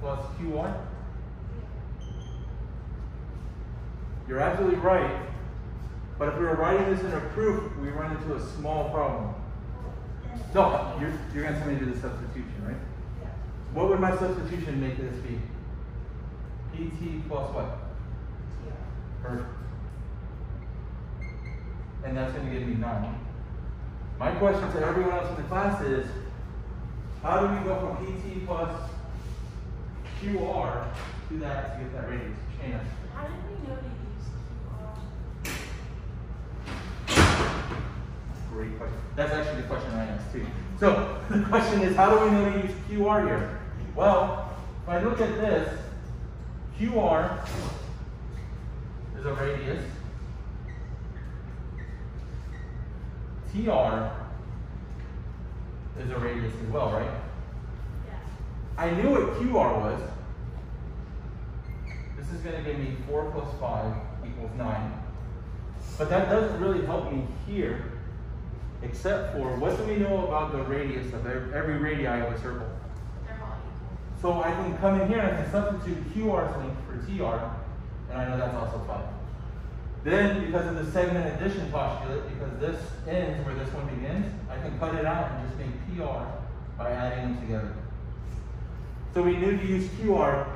plus Q1. You're absolutely right. But if we were writing this in a proof, we run into a small problem. Oh, no, you're, you're going to tell me to do the substitution, right? Yeah. What would my substitution make this be? PT plus what? TR. Perfect. And that's going to give me 9. My question to everyone else in the class is, how do we go from PT plus QR to that to get that radius? Shayna. How did we know to use QR? Great question. That's actually the question I asked too. So the question is, how do we know to use QR here? Well, if I look at this, QR is a radius. TR is a radius as well, right? Yeah. I knew what QR was. This is going to give me 4 plus 5 equals 9. But that doesn't really help me here, except for what do we know about the radius of every radii of a circle? They're all equal. So I can come in here and I can substitute QR's length for TR, and I know that's also 5. Then, because of the segment addition postulate, because this ends where this one begins, I can cut it out and just make PR by adding them together. So we knew to use QR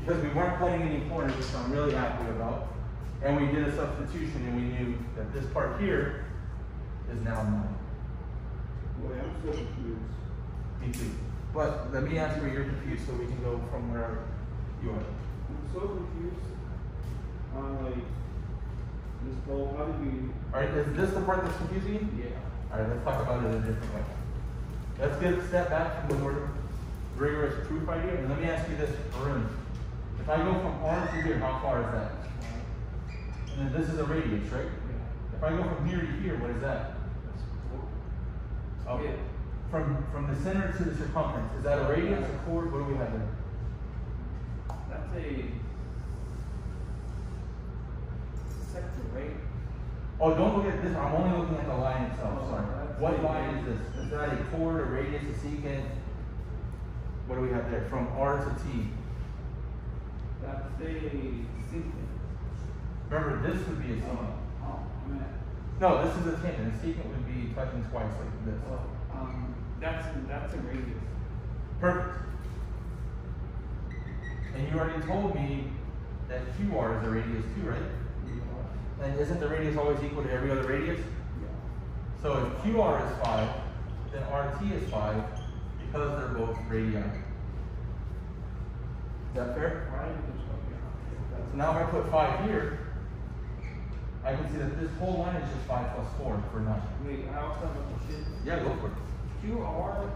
because we weren't cutting any corners, which I'm really happy about. And we did a substitution and we knew that this part here is now 9. Boy, I'm so confused. Me too. But let me ask where you're confused so we can go from where you are. I'm so confused. On like this whole, how did we? Alright, is this the part that's confusing you? Yeah. Alright, let's talk about it in a different way. Let's get a step back from the more rigorous proof idea, and let me ask you this, Arun. If I go from R to here, how far is that? And then this is a radius, right? Yeah. If I go from here to here, what is that? That's cool. Okay. From from the center to the circumference, is that a radius, a chord? What do we have there? That's a sector, right? Oh, don't look at this. I'm only looking at the line itself. Oh, Sorry. What line is this? Is that a chord, a radius, a secant? What do we have there? From R to T. That's a secant. Remember, this would be a Oh, secant. oh, oh I No, this is a tangent. A secant would be touching twice like this. Oh. That's, that's a radius. Perfect. And you already told me that QR is a radius too, right? Yeah. And isn't the radius always equal to every other radius? Yeah. So if QR is 5, then RT is 5 because they're both radii. Is that fair? Why did you show me? So now if I put 5 here, I can see that this whole line is just 5 plus 4 for 9. Wait, I also have a question. Yeah, go for it. QR,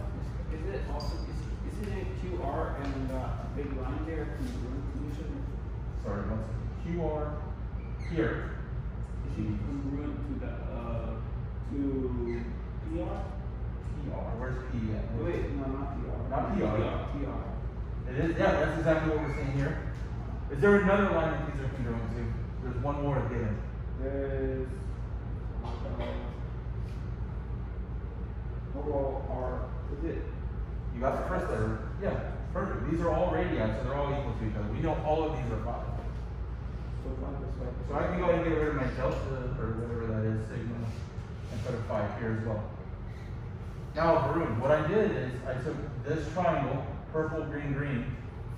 is, it also, is, isn't it QR and uh, a big line there congruent to each other? Sorry, second. QR here. Is it congruent to the, uh, to PR? PR. Where's P at? Wait, no, not PR. Not PR. PR. It is, yeah, that's exactly what we're seeing here. Is there another line that these are congruent to? There's one more at the end. There's, uh, overall R, is it? You got the first letter. Yeah, perfect. These are all radii, so they're all equal to each other. We know all of these are five. So. So I can go and get rid of my delta, or whatever that is, sigma, and put a five here as well. Now, Varun, what I did is I took this triangle, purple, green, green,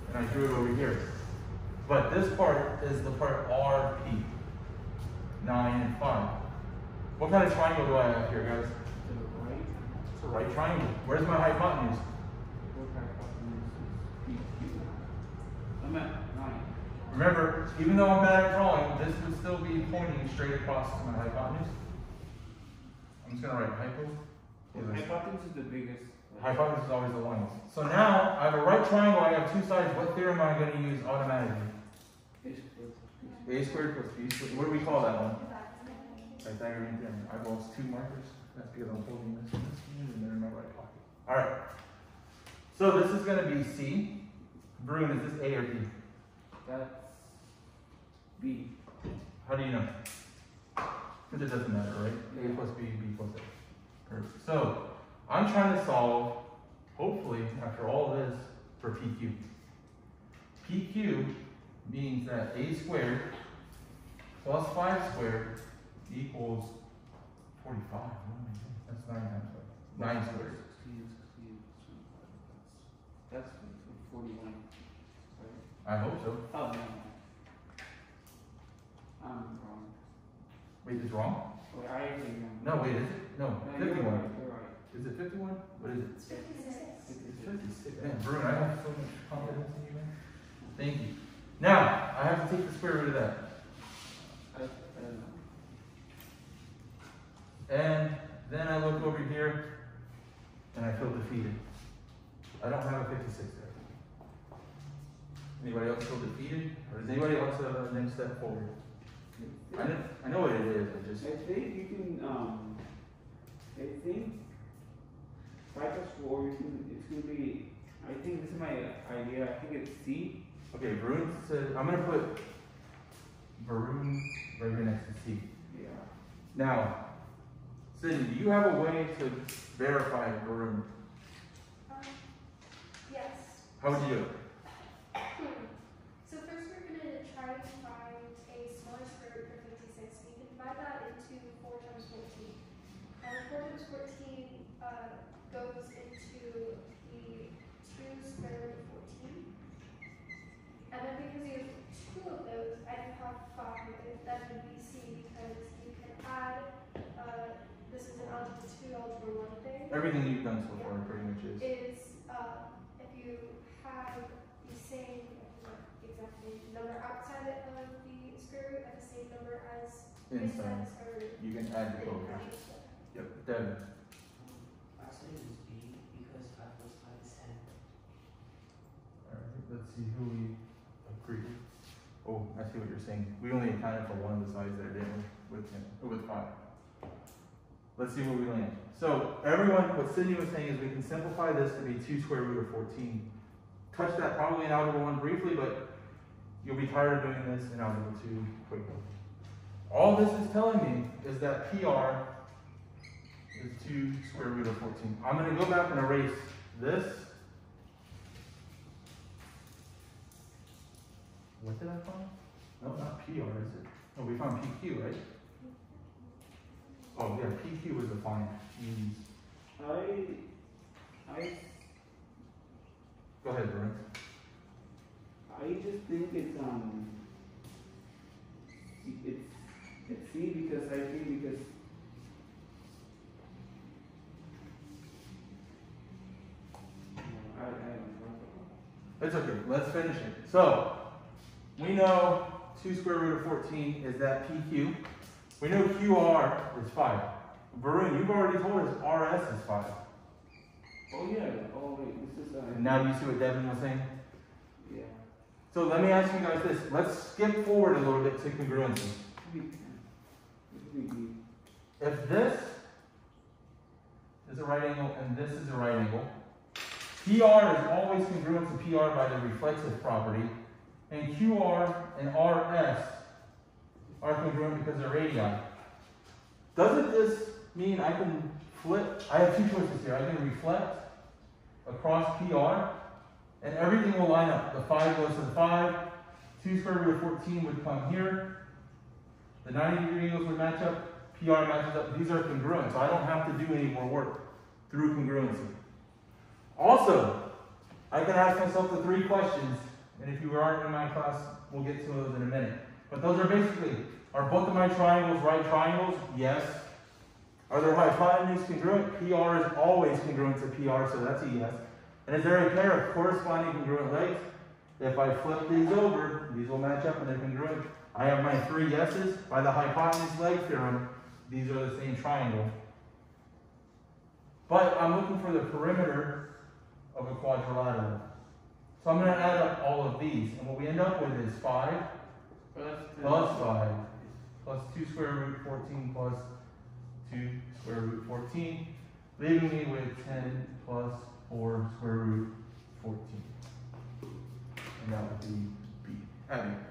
and I drew it over here. But this part is the part RP, nine and five. What kind of triangle do I have here, guys? To the right, It's a right triangle. Where's my hypotenuse? what hypotenuse is I'm at nine. Remember, even though I'm bad at drawing, this would still be pointing straight across to my hypotenuse. I'm just gonna write hypo. The hypotenuse is the biggest. Hypotenuse is always the longest. So now, I have a right triangle, I have two sides, what theorem am I gonna use automatically? Is equal to A squared plus B squared, what do we call that one? Pythagorean theorem. I've lost two markers, that's because I'm holding this in this hand and they're in my right pocket. Alright. So this is gonna be C. Bruin, is this A or B? That's B. How do you know? Because it doesn't matter, right? A plus B, B plus A. Perfect. So, I'm trying to solve, hopefully, after all of this, for PQ. PQ means that A squared plus 5 squared equals 45. Oh my goodness, That's 9 times 5. 9 squared. 16, 16, 25. That's, that's forty-one. Right? I hope so. Oh, no. I'm wrong. Wait, it's wrong? Wait, I agree. No, wait, is it? No, No, you're 51. right, you're right. Is it 51? What is it? It's fifty-six. It's 56. Man, Bruin, I have so much confidence in you, man. Thank you. Now, I have to take the square root of that. I, I don't know. And then I look over here and I feel defeated. I don't have a 56 there. Anybody else feel defeated? Or does anybody else have a next step forward? I know, I know what it is, I just, I think you can, um, I think five plus four, you can, it's gonna be, I think this is my idea, I think it's C. okay, Varun said, I'm gonna put Varun right here next to C. Yeah. Now, Cindy, do you have a way to verify Varun? How would you do it? So first we're gonna try to find a smaller square root for fifty-six. We can divide that into four times fourteen. And four times fourteen, uh, goes into the two square root of fourteen. And then because you have two of those, and you have five, that would be C because you can add, uh, this is an algebra two, algebra one thing. Everything you've done so far pretty much is. is, uh, if you have the same, not exactly, number outside of the square root and the same number as inside Inside, the square root. you can add the then you coefficients. add each other. Yep, Devin. Last name is B because five plus five is ten. Alright, let's see who we agree. Oh, I see what you're saying. We only accounted for one of the sides there, didn't we, with him, or with five. Let's see where we land. So, everyone, what Sydney was saying is we can simplify this to be two square root of fourteen. Touch that probably in algebra one briefly, but you'll be tired of doing this in algebra two quickly. All this is telling me is that PR is two square root of fourteen. I'm gonna go back and erase this what did I find? No, not PR, is it? No, we found PQ, right? Oh, yeah, PQ was defined. Mm. I, I, Go ahead, Brent. I just think it's, um, it's, it's C because I think because I, I don't know. It's okay, let's finish it. So, we know two square root of fourteen is that PQ. We know QR is five. Varun, you've already told us RS is five. Oh, yeah, oh, wait, this is, uh. And now do you see what Devin was saying? Yeah. So let me ask you guys this. Let's skip forward a little bit to congruency. If this is a right angle and this is a right angle, PR is always congruent to PR by the reflexive property, and QR and RS are congruent because they're radii. Doesn't this mean I can flip? I have two choices here. I can reflect across PR, and everything will line up. The 5 goes to the 5, 2 square root of 14 would come here, the 90 degree angles would match up, PR matches up. These are congruent, so I don't have to do any more work through congruency. Also, I can ask myself the three questions, and if you aren't in my class, we'll get to those in a minute. But those are basically, are both of my triangles right triangles? Yes. Are their hypotenuse congruent? PR is always congruent to PR, so that's a yes. And is there a pair of corresponding congruent legs? If I flip these over, these will match up and they're congruent. I have my three yeses. By the hypotenuse leg theorem, these are the same triangle. But I'm looking for the perimeter of a quadrilateral. So I'm going to add up all of these. And what we end up with is 5 plus plus 5 plus 2 square root 14 plus 2 square root 14, leaving me with 10 plus 4 square root 14. And that would be B. Abby, I have two questions.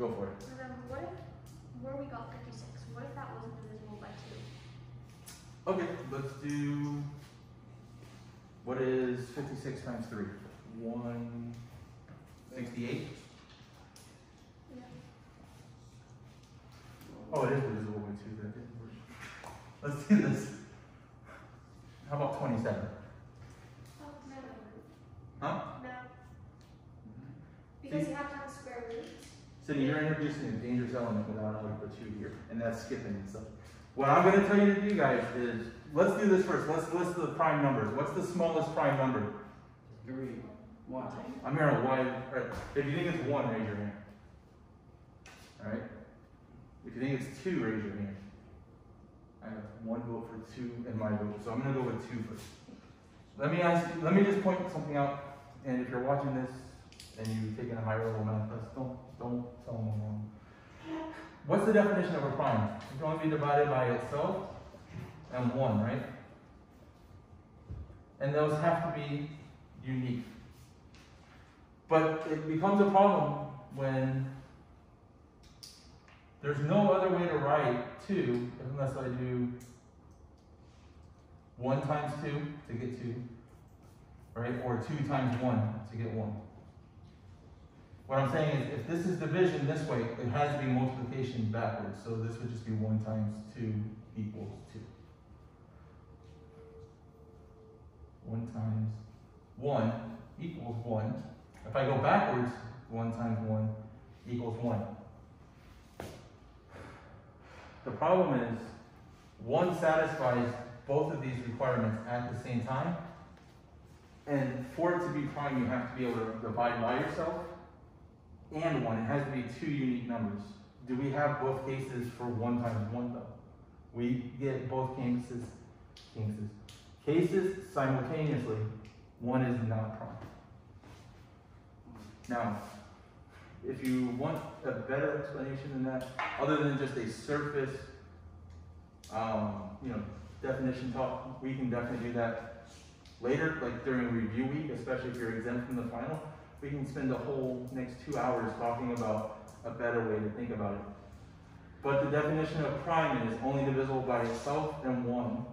Go for it. So then, what if, where we got fifty-six, what if that wasn't divisible by two? Okay, let's do. What is 56 times 3? 168? Oh, it is divisible by 2. That didn't work. Let's do this. How about 27? Oh, no, Huh? no. Because you have to have square roots. So you're introducing a dangerous element without like the 2 here, and that's skipping and stuff. What I'm going to tell you to do, guys, is let's do this first. Let's list the prime numbers. What's the smallest prime number? Three, one. I'm here a wide. Right. If you think it's one, raise your hand. All right. If you think it's two, raise your hand. I have one vote for two and my vote, so I'm gonna go with two first. Let me ask. You, let me just point something out. And if you're watching this and you've taken a higher level math class, don't don't tell them wrong. What's the definition of a prime? It can only be divided by itself and one, right? And those have to be unique. But it becomes a problem when there's no other way to write 2 unless I do 1 times 2 to get 2, right? Or 2 times 1 to get 1. What I'm saying is if this is division this way, it has to be multiplication backwards. So this would just be 1 times 2 equals 2. 1 times 1 equals 1. If I go backwards, 1 times 1 equals 1. The problem is, 1 satisfies both of these requirements at the same time. And for it to be prime, you have to be able to divide by yourself and 1. It has to be two unique numbers. Do we have both cases for 1 times 1 though? We get both cases, cases, cases simultaneously. 1 is not prime. Now, if you want a better explanation than that, other than just a surface, um, you know, definition talk, we can definitely do that later, like during review week, especially if you're exempt from the final. We can spend the whole next two hours talking about a better way to think about it. But the definition of prime is only divisible by itself and one,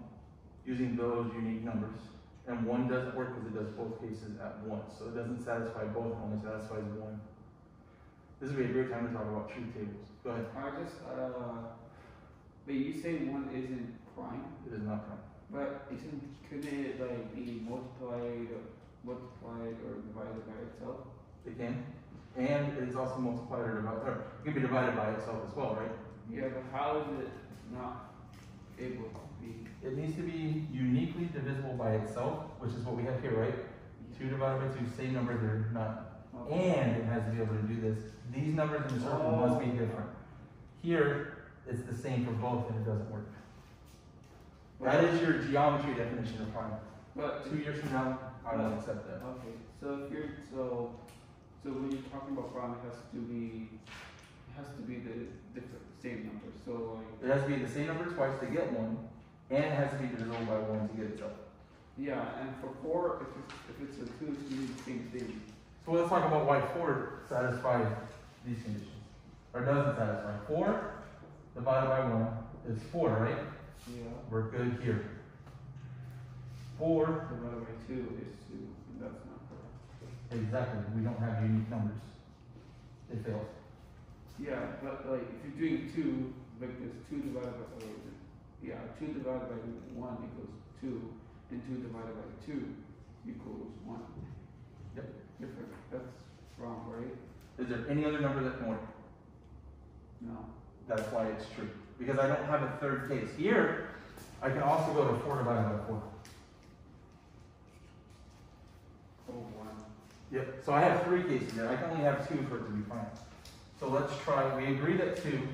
using those unique numbers. And one doesn't work because it does both cases at once. So it doesn't satisfy both, only satisfies one. This would be a great time to talk about truth tables. Go ahead. I just, uh, but you say one isn't prime, It is not prime. but isn't, couldn't it like be multiplied, multiplied or divided by itself? It can. And it is also multiplied or divided, or it can be divided by itself as well, right? Yeah, but how is it not able to be? It needs to be uniquely divisible by itself, which is what we have here, right? Two divided by two, same number, they're not. Okay. And it has to be able to do this. These numbers in the circle must be oh. different. Here, it's the same for both and it doesn't work. That is your geometry definition of prime. But, Two years from now, I won't mm-hmm. accept that. okay, so if you're, so, so when you're talking about prime, it has to be, it has to be the different, same number, so like, It has to be the same number twice to get one, and it has to be divisible by one to get itself. yeah, and for four, if it's, if it's a two, it's gonna the same thing. So let's talk about why four satisfies these conditions, or doesn't satisfy. Four divided by one is four, right? Yeah. We're good here. Four, Divided by two is two, that's not correct. exactly, we don't have unique numbers. It fails. Yeah, but like, if you're doing two, like this, two divided by, wait, yeah, two divided by one equals two, and two divided by two equals one. Yep. Different, that's wrong, right? Is there any other number that can work? No. That's why it's true. Because I don't have a third case. Here, I can also go to four divided by four. Oh, one. Yep, so I have three cases there. I can only have two for it to be prime. So let's try, we agree that two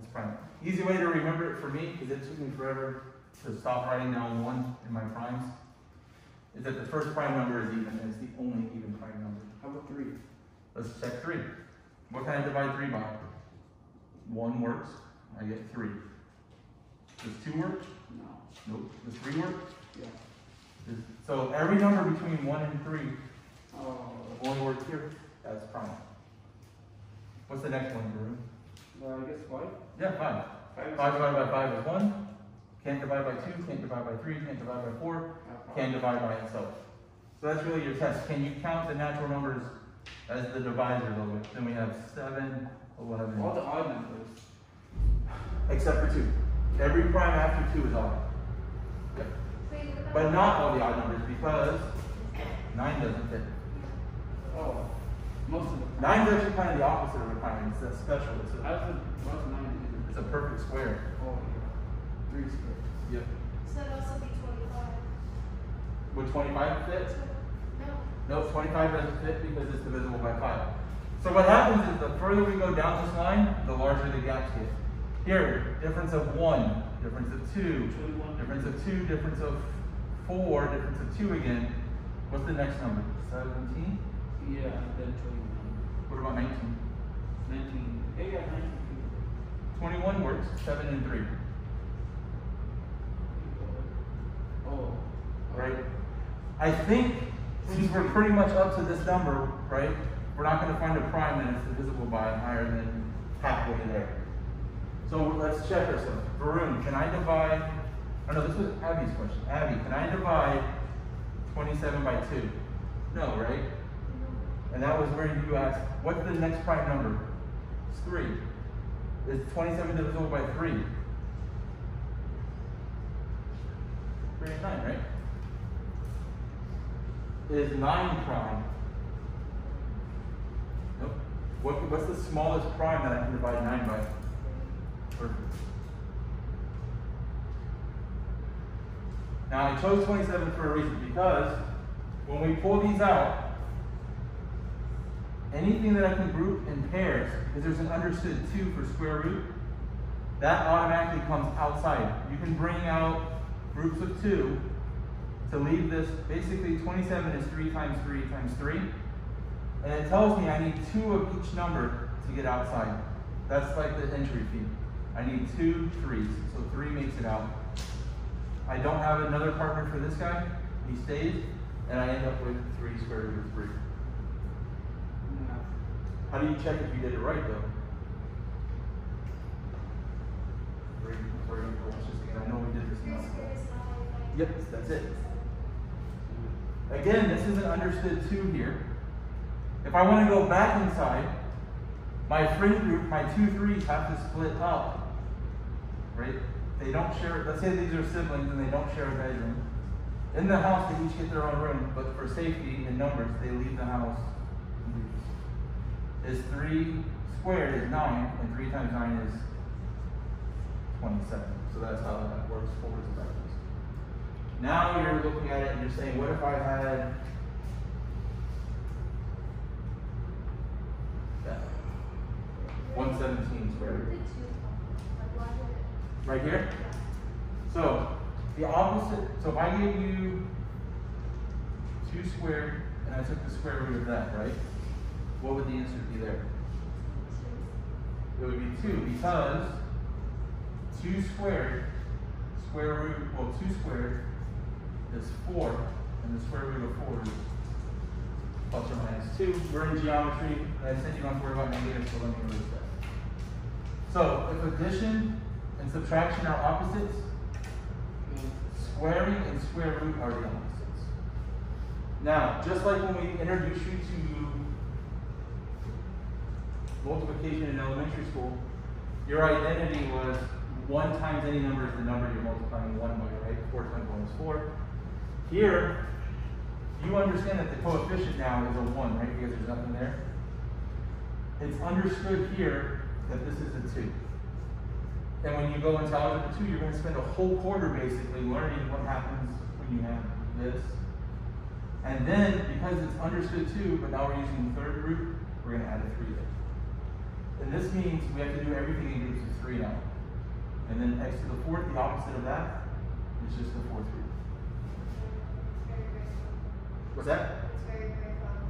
is prime. Easy way to remember it for me, because it took me forever to stop writing down one in my primes, is that the first prime number is even, and it's the only even prime number. How about three? Let's check three. What can I divide three by? One works, I get three. Does two work? No. Nope. Does three work? So every number between one and three uh, Oh, only works here. That's prime. What's the next one, Varun? well, I guess five? Yeah, five. Five. Five divided by five is one. Can't divide by two, can't divide by three, can't divide by four, can't divide by itself. So that's really your test. Can you count the natural numbers as the divisor a little bit? Then we have seven, eleven, All the odd numbers. except for two. Every prime after two is odd. About? But not all the odd numbers because nine doesn't fit. Oh, most of the. Nine's actually kind of the opposite of a prime. It's a special. It's I a, was, what's nine? it's a perfect square. Oh, yeah. Three squares. Yep. So that'd also be twenty-five. Would 25 fit? No. No, 25 doesn't fit because it's divisible by 5. So what happens is the further we go down this line, the larger the gaps get. Here, difference of 1, difference of 2, Twenty-one. difference of 2, difference of 4, difference of 2 again. What's the next number? 17? Yeah, then twenty-one. What about 19? Nineteen. Yeah, yeah, nineteen. 21 works, 7 and 3. Oh. right? I think since we're pretty much up to this number, right? We're not going to find a prime that is divisible by higher than halfway there. So let's check ourselves. Varun, can I divide? Oh no, this was Abby's question. Abby, can I divide 27 by 2? No, right? And that was where you asked, what's the next prime number? It's 3. Is 27 divisible by 3? 3 and 9, right? Is 9 prime? Nope. What, what's the smallest prime that I can divide 9 by? Perfect. Now I chose 27 for a reason because when we pull these out, anything that I can group in pairs, because there's an understood 2 for square root, that automatically comes outside. You can bring out groups of 2 to leave this, basically 27 is 3 times 3 times 3. And it tells me I need 2 of each number to get outside. That's like the entry fee. I need two threes, so 3 makes it out. I don't have another partner for this guy, he stays, and I end up with 3 square root of 3. Yeah. How do you check if you did it right though? Three, three, four, let's just, I know we did this Three. Yep, that's it. Again, this is an understood two here. If I want to go back inside, my friend group, my two threes have to split up. Right? They don't share, let's say these are siblings and they don't share a bedroom. In the house, they each get their own room, but for safety and numbers, they leave the house. Is three squared is nine, and three times nine is twenty-seven. So that's how that works and backwards. Now you're looking at it and you're saying, what if I had that? One seventeen Where squared. did the two come from? Like, why did it? Right here? So, the opposite, so if I gave you two squared, and I took the square root of that, right? What would the answer be there? It would be two, because two squared, square root, well, two squared is four, and the square root of four is plus or minus two. We're in geometry, and I said you don't have to worry about negative, so let me erase that. So, if addition and subtraction are opposites, squaring and square root are the opposites. Now, just like when we introduced you to multiplication in elementary school, your identity was one times any number is the number you're multiplying one by, right? Four times one is four. Here, you understand that the coefficient now is a one, right? Because there's nothing there. It's understood here that this is a two. And when you go into algebra two, you're going to spend a whole quarter basically learning what happens when you have this. And then, because it's understood two, but now we're using the third root, we're going to add a three there. And this means we have to do everything in groups of three now. And then x to the fourth, the opposite of that, is just the fourth root. It's very, very fun. What's that? It's very, very fun.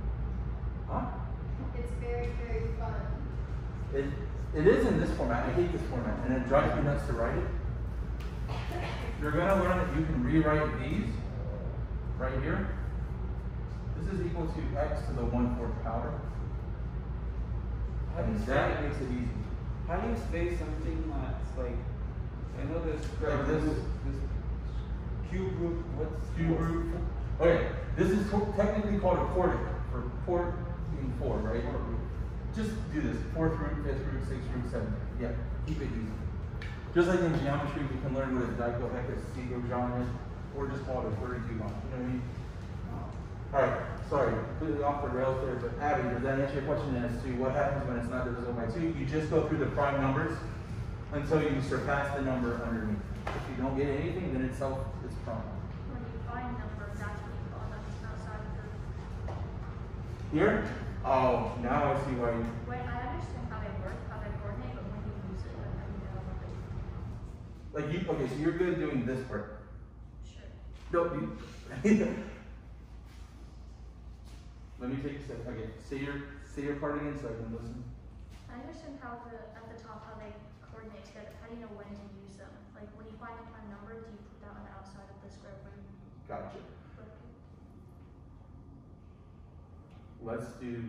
Huh? It's very, very fun. It, it is in this format. I hate this format, and it drives me nuts to write it. You're going to learn that you can rewrite these right here. This is equal to x to the one fourth power. How do you that makes it easy. how do you say something that's like, I know this Like this? this cube root, what's Cube root. Okay, this is technically called a quartic, for being four, right? Just do this, fourth root, fifth root, sixth root, seventh. Yeah, keep it easy. Just like in geometry, we can learn what a dodecahedron is, or just call it a 32 line, you know what I mean? Uh, Alright, sorry, completely off the rails there, but Abby, does that answer your question as to what happens when it's not divisible by two? You just go through the prime numbers until you surpass the number underneath. If you don't get anything, then itself is prime. When you find numbers, that's when you call them outside of the. Here? Oh, now I see why you. Wait, I understand how they work, how they coordinate, but when you use it, like, I don't know. Like you, okay, so you're good doing this part. Sure. No, you. Let me take a step. Okay, say your say your part again so I can listen. I understand how the, at the top, how they coordinate together. How do you know when to use them? Like, when you find a prime number, do you put that on the outside of the square root? Gotcha. Let's do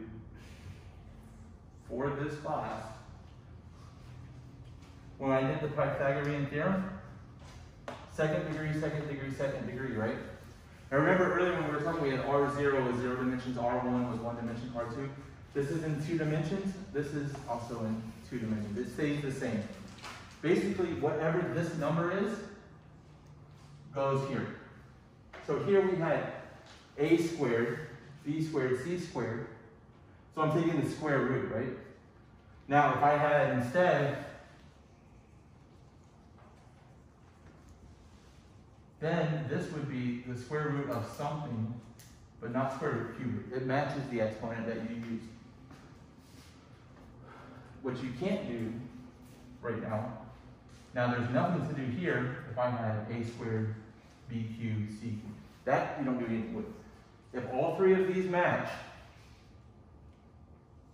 for this class. When I did the Pythagorean theorem, second degree, second degree, second degree, right? I remember earlier when we were talking, we had R0 was zero dimensions, R1 was one dimension, R2. This is in two dimensions. This is also in two dimensions. It stays the same. Basically, whatever this number is, goes here. So here we had a squared, b squared, c squared. So I'm taking the square root, right? Now, if I had instead, then this would be the square root of something, but not square root cube root. It matches the exponent that you used. What you can't do right now, now there's nothing to do here if I had a squared, b cubed, c cubed. That you don't do anything with. If all three of these match,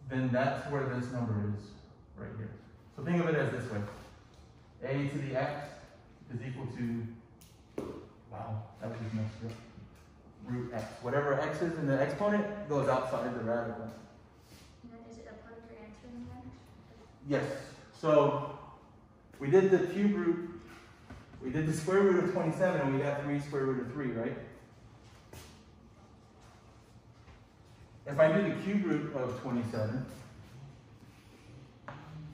then that's where this number is, right here. So think of it as this way. a to the x is equal to, wow, that was just messed up. Root x. Whatever x is in the exponent goes outside the radical. And then is it a part of your answer in the end? Yes, so we did the cube root, we did the square root of 27 and we got 3 square root of 3, right? If I do the cube root of twenty-seven,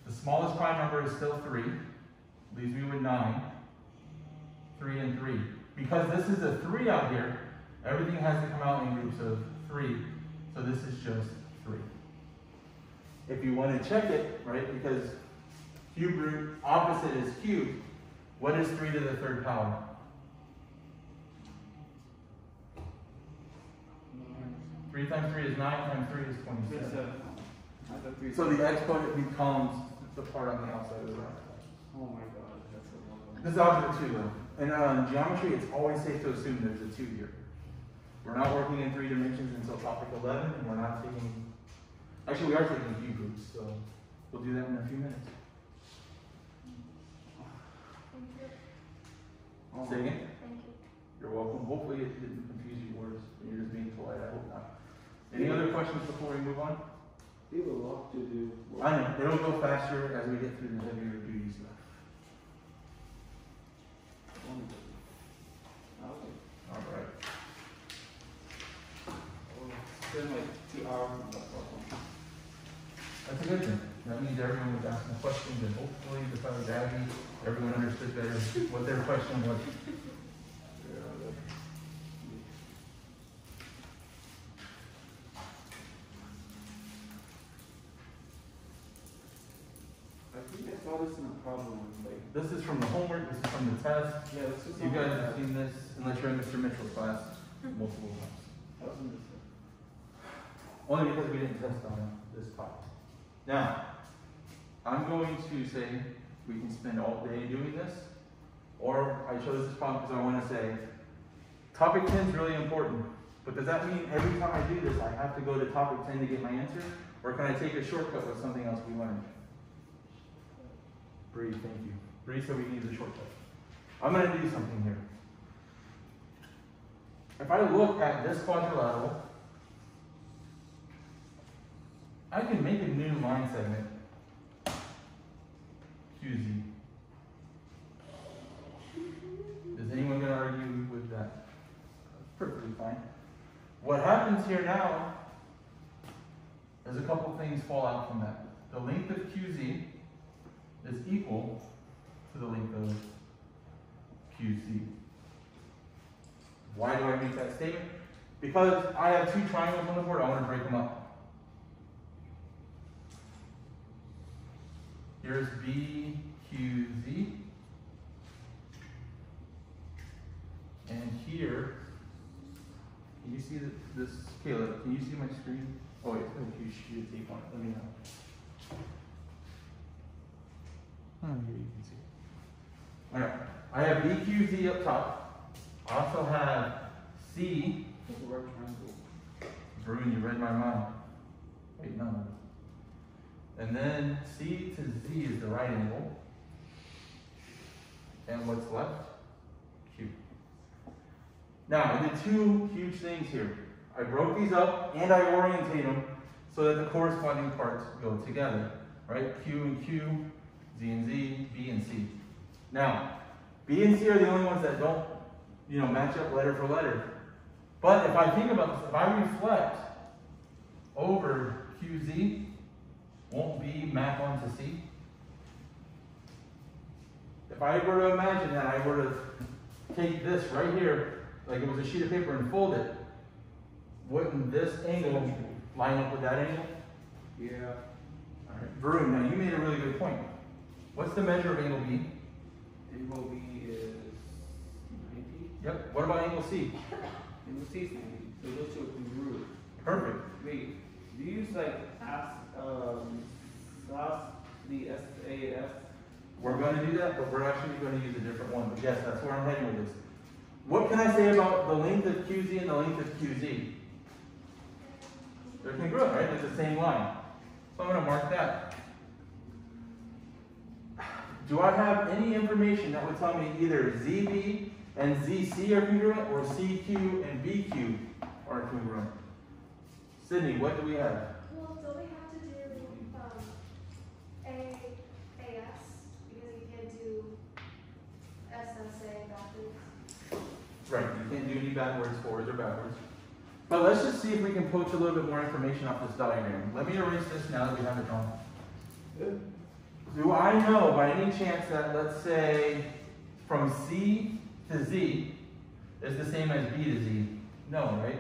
the smallest prime number is still three, leaves me with nine, three and three. Because this is a three out here, everything has to come out in groups of three, so this is just three. If you want to check it, right, because cube root opposite is cube, what is three to the third power? Three times three is nine, times three is twenty-seven. Twenty-seven. I thought three. So the exponent becomes the part on the outside of the bracket. Oh my god, that's a lot. This is algebra two though. And uh, in geometry, it's always safe to assume there's a two here. We're not working in three dimensions until topic eleven, and we're not taking, actually, we are taking cube roots, so we'll do that in a few minutes. Thank you. Say my- again? Thank you. You're welcome. Hopefully it didn't confuse you words, and you're just being polite, I hope not. Any other questions before we move on? We have a lot to do. I know, it'll go faster as we get through the heavier duty stuff. Okay. Alright. I'll Spend like two hours on that problem. That's a good thing. That means everyone was asking questions and hopefully besides Abby, everyone understood better what their question was. I think I saw this a problem, like, This is from the homework, this is from the test. yeah, this is. You guys have seen this, unless you're in Mr. Mitchell's class, multiple times. Only because we didn't test on this topic. Now, I'm going to say we can spend all day doing this, or I chose this problem because I want to say, topic ten is really important. But does that mean every time I do this, I have to go to topic ten to get my answer? Or can I take a shortcut with something else we learned? Bree, thank you. Bree said we need a shortcut. I'm going to do something here. If I look at this quadrilateral, I can make a new line segment. QZ. Is anyone going to argue with that? Perfectly fine. What happens here now is a couple things fall out from that. The length of QZ is equal to the length of QC. Why do I make that statement? Because I have two triangles on the board, I want to break them up. Here's BQZ. And here, can you see th- this, Caleb, can you see my screen? Oh wait, oh, you should tape on it, let me know. Oh, here you can see it. Alright, I have BQZ up top. I also have C, It's a right triangle. Bruin, you read my mind. Wait, no. And then C to Z is the right angle. And what's left? Q. Now, I did two huge things here. I broke these up and I orientate them so that the corresponding parts go together. Right? Q and Q, Z and Z, B and C. Now, B and C are the only ones that don't, you know, match up letter for letter. But if I think about this, if I reflect over QZ, won't B map onto C? If I were to imagine that I were to take this right here, like it was a sheet of paper and fold it, wouldn't this angle line up with that angle? Yeah. Alright, Varun, now you made a really good point. What's the measure of angle B? Angle B is ninety. Yep, what about angle C? Angle C is ninety. So those two are congruent. Perfect. Wait, do you use like as um SAS the SAS? We're gonna do that, but we're actually gonna use a different one, but yes, that's where I'm heading with this. What can I say about the length of QZ and the length of QZ? They're congruent, right? It's the same line. So I'm gonna mark that. Do I have any information that would tell me either ZB and ZC are congruent or CQ and BQ are congruent? Sydney, what do we have? Well, don't we have to do, um, A, AS, because you can't do SSA backwards? Right, you can't do any backwards, forwards, or backwards. But let's just see if we can poach a little bit more information off this diagram. Let me erase this now that we have it drawn. Do I know by any chance that, let's say, from C to Z is the same as B to Z? No, right?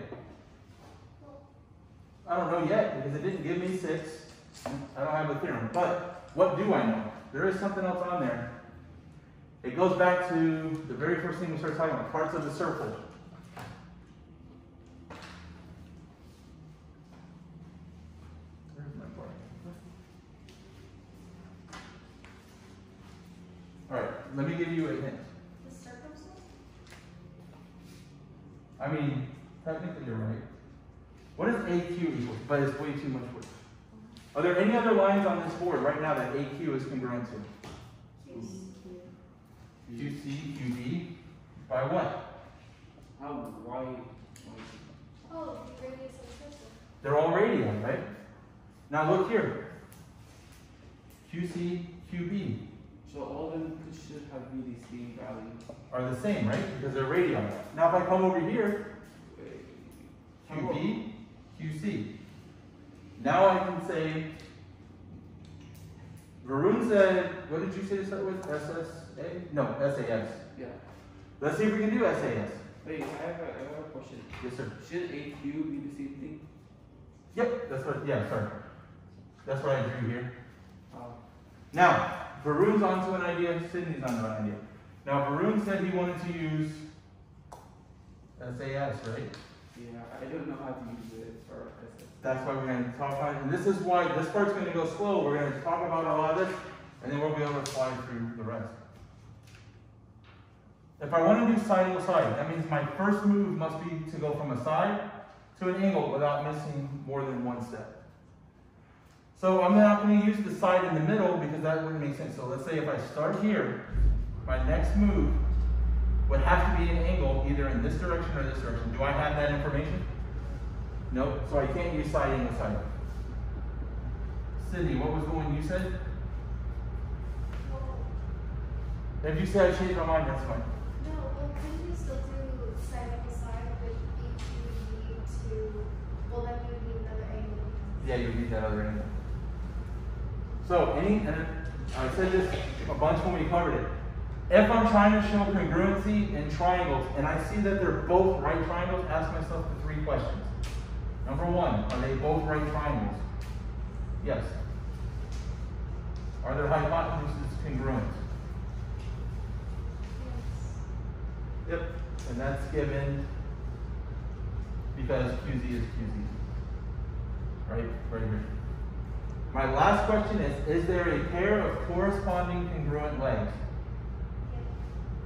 I don't know yet because it didn't give me six. I don't have a theorem. But what do I know? There is something else on there. It goes back to the very first thing we started talking about, parts of the circle. Where's my part? All right, let me give you a hint. The circumstance? I mean, technically you're right. What is AQ equal? But it's way too much work. Are there any other lines on this board right now that AQ is congruent to? QC, QB? By what? How, why, why? Oh, the radius of the circle. They're all radii, right? Now look here. QC, QB So all of them should have be the same value. are the same, right? Because they're radii. Now if I come over here, QB, QC. Now I can say, Varun said, what did you say to start with? SSA? No, SAS. Yeah. Let's see if we can do SAS. Wait, I have a, I have a question. Yes, sir. Should AQ be the same thing? Yep, that's what, yeah, sorry. That's what I drew here. Uh, Now, Varun's onto an idea, Sydney's onto an idea. Now, Varun said he wanted to use SAS, right? yeah, I don't know how to use it for SS. That's why we're going to talk about it. And this is why this part's going to go slow. We're going to talk about a lot of this, and then we'll be able to fly through the rest. If I want to do side to side, that means my first move must be to go from a side to an angle without missing more than one step. So I'm not going to use the side in the middle because that wouldn't make sense. So let's say if I start here, my next move would have to be an angle either in this direction or this direction. Do I have that information? No, so I can't use side angle side. Cindy, what was the one you said? Well, If you say I changed my mind, that's fine. no, well, couldn't you still do side by side with EQB to, well, then you would need another angle. Yeah, you need that other angle. So any, and I said this a bunch when we covered it. If I'm trying to show congruency in triangles and I see that they're both right triangles, ask myself the three questions. Number one, are they both right triangles? Yes. Are their hypotenuses congruent? Yes. Yep. And that's given because QZ is QZ. Right, right here. My last question is, is there a pair of corresponding congruent legs?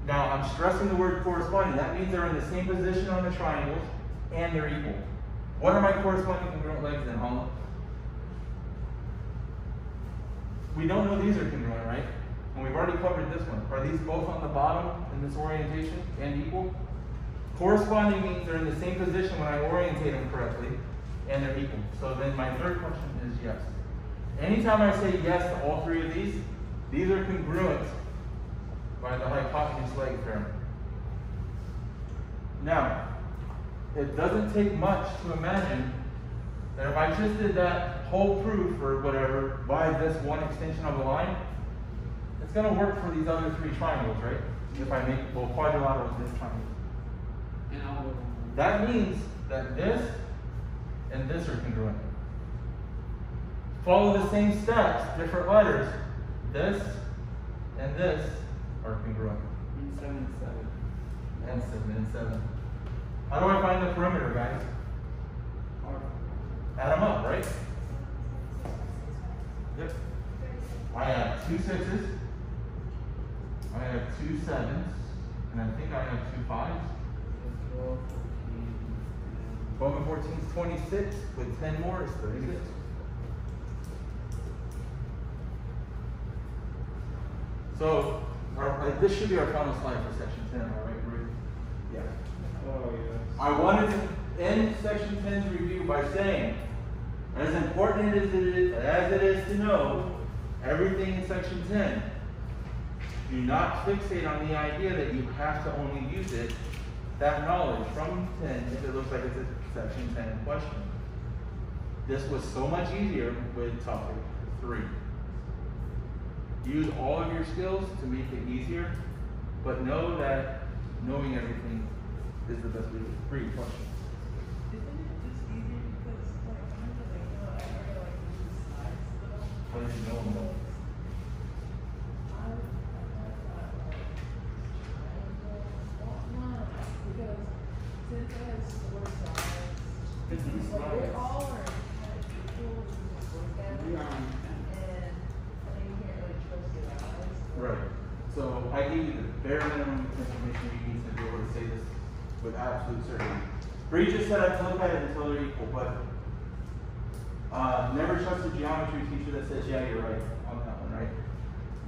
Now, I'm stressing the word corresponding. That means they're in the same position on the triangles and they're equal. What are my corresponding congruent legs then, Hala? We don't know these are congruent, right? And we've already covered this one. Are these both on the bottom in this orientation and equal? Corresponding means they're in the same position when I orientate them correctly and they're equal. So then my third question is yes. Anytime I say yes to all three of these, these are congruent by the hypotenuse leg theorem. Now, it doesn't take much to imagine that if I just did that whole proof or whatever by this one extension of the line, it's going to work for these other three triangles, right? If I make, well, quadrilaterals this triangle. And all of That means that this and this are congruent. Follow the same steps, different letters. This and this are congruent. and seven and seven. And seven and seven. How do I find the perimeter, guys? Add them up, right? Yep. I have two sixes. I have two sevens. And I think I have two fives. twelve, fourteen, and 12 and 14 is 26. With 10 more is 36. So, our, uh, this should be our final slide for section 10, am I right, Ruth? Yeah. Oh, yes. I wanted to end section 10's review by saying, as important as it is, as it is to know everything in section 10, do not fixate on the idea that you have to only use it that knowledge from ten if it looks like it's a section ten question. This was so much easier with topic three. Use all of your skills to make it easier, but know that knowing everything is the best way to read questions. Isn't it just easier because like I'm just like, you know, I like use slides though. What did you know about? I I thought like triangle, well, no, because Right. So I gave you the bare minimum information you need to be able to say this with absolute certainty. Bree just said I to look at it until they're equal, but uh, never trust a geometry teacher that says, yeah, you're right on that one, right?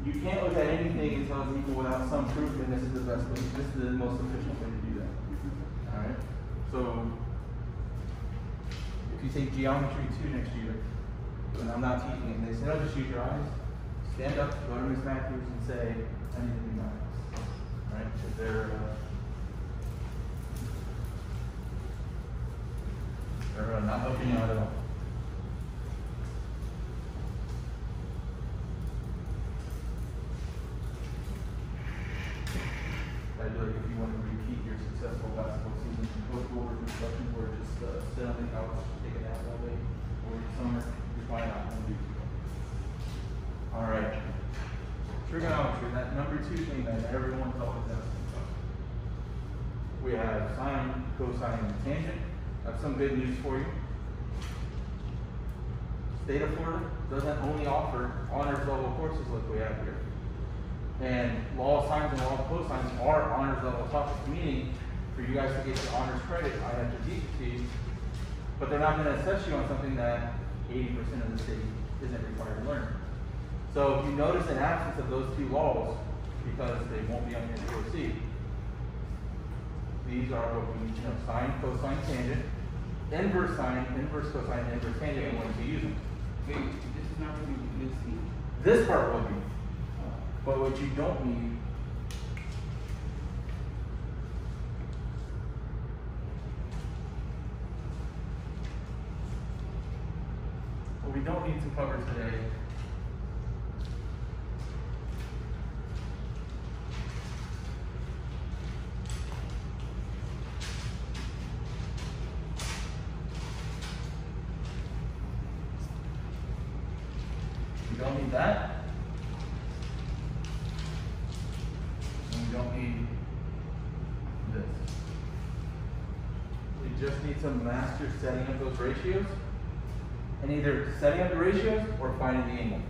You can't look at anything until it's equal without some proof, and this is the best way, this is the most efficient way to do that. Alright? So if you take geometry two next year, and I'm not teaching it, and they say, oh, just use your eyes, stand up, go to Ms. Matthews and say, I need to do math. Right? If they're, uh, they're uh, not helping out at all. I'd like if you want to repeat your successful basketball season, go over construction or just uh, sit on the couch, take a nap all day, or summer, you're fine. All right. Trigonometry, that number two thing that everyone's always asking about. We have sine, cosine, and tangent. I have some good news for you. State of Florida doesn't only offer honors level courses like we have here. And law of sines and law of cosines are honors level topics, meaning for you guys to get your honors credit, I have to teach it to you. But they're not gonna assess you on something that eighty percent of the city isn't required to learn. So if you notice an absence of those two laws, because they won't be on your EOC, these are what we, you know, sine, cosine, tangent, inverse sine, inverse cosine, inverse tangent, and when to use them. Wait, this is not really missing. This part will be, but what you don't need what we don't need to cover today setting up those ratios and either setting up the ratios or finding the angle.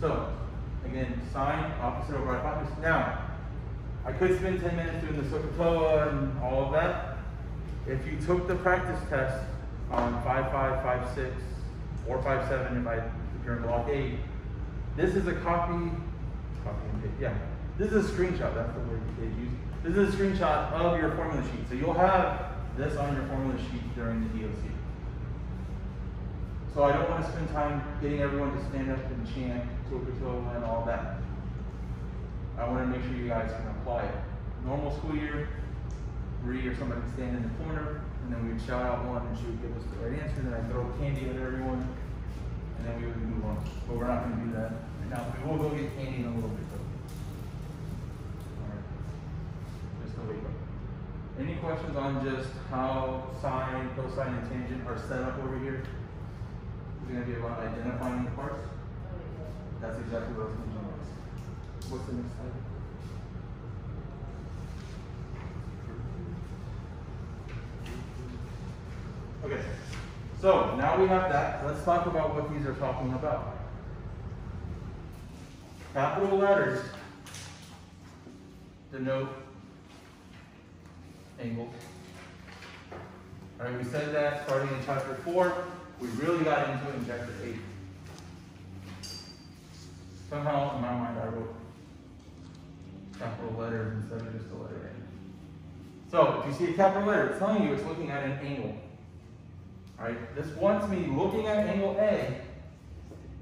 So, again, sine, opposite over hypotenuse. Now, I could spend 10 minutes doing the SOHCAHTOA and all of that. If you took the practice test on 5.5, 5.6, or 5.7 if I if you're in block 8, this is a copy, copy and paste, yeah. This is a screenshot, that's the word they use. This is a screenshot of your formula sheet. So you'll have this on your formula sheet during the EOC. So I don't want to spend time getting everyone to stand up and chant SOHCAHTOA and all that. I want to make sure you guys can apply it. Normal school year, Bree or somebody would stand in the corner, and then we'd shout out one, and she would give us the right answer, then I'd throw candy at everyone, and then we would move on. But we're not gonna do that. Now, we will go get candy in a little bit, though. Alright. Any questions on just how sine, cosine, and tangent are set up over here? Is it gonna be about identifying the parts? That's exactly what I was thinking. What's the next slide? Okay, so now we have that. Let's talk about what these are talking about. Capital letters denote angles. All right, we said that starting in chapter four. We really got into it in chapter eight. Somehow, in my mind, I wrote capital letters instead of just a letter A. So, if you see a capital letter, it's telling you it's looking at an angle. Alright, this wants me looking at angle A,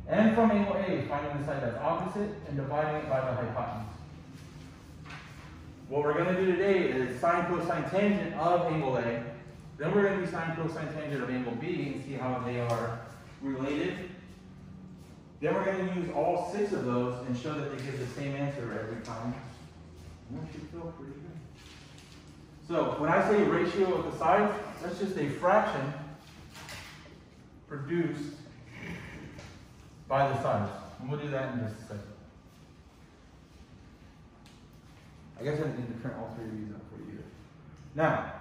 and from angle A, finding the side that's opposite and dividing it by the hypotenuse. What we're gonna do today is sine, cosine, tangent of angle A. Then we're gonna do sine, cosine, tangent of angle B and see how they are related. Then we're gonna use all six of those and show that they give the same answer every time. So when I say ratio of the sides, that's just a fraction produced by the sides. And we'll do that in just a second. I guess I didn't need to print all three of these out for you. Now,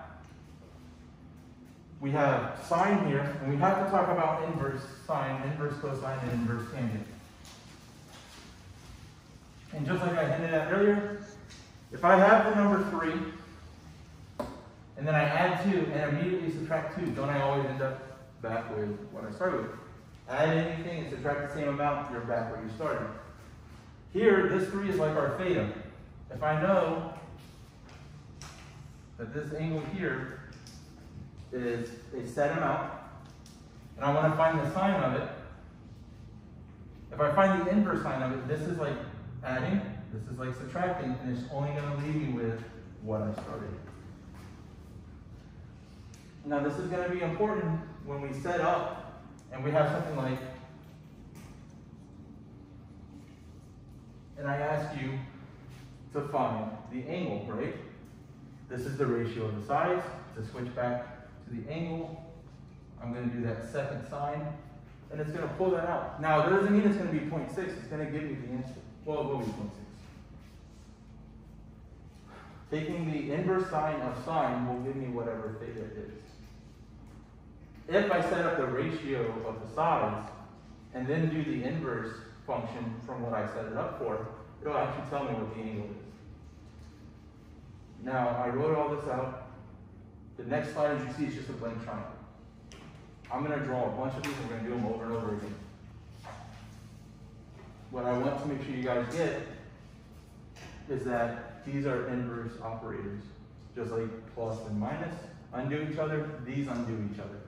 we have sine here, and we have to talk about inverse sine, inverse cosine, and inverse tangent. And just like I hinted at earlier, if I have the number three, and then I add two and immediately subtract two, don't I always end up back with what I started with? Add anything and subtract the same amount, you're back where you started. Here, this three is like our theta. If I know that this angle here is a set amount, and I want to find the sine of it, if I find the inverse sine of it, this is like adding, this is like subtracting, and it's only going to leave me with what I started. Now this is going to be important when we set up and we have something like, and I ask you to find the angle, right? This is the ratio of the sides. To switch back to the angle, I'm going to do that second sine, and it's going to pull that out. Now, it doesn't mean it's going to be 0.6. It's going to give me the answer. Well, it will be 0.6. Taking the inverse sine of sine will give me whatever theta is. If I set up the ratio of the sides and then do the inverse function from what I set it up for, it'll actually tell me what the angle is. Now, I wrote all this out. The next slide, as you see, is just a blank triangle. I'm going to draw a bunch of these, and we're going to do them over and over again. What I want to make sure you guys get is that these are inverse operators. Just like plus and minus undo each other, these undo each other.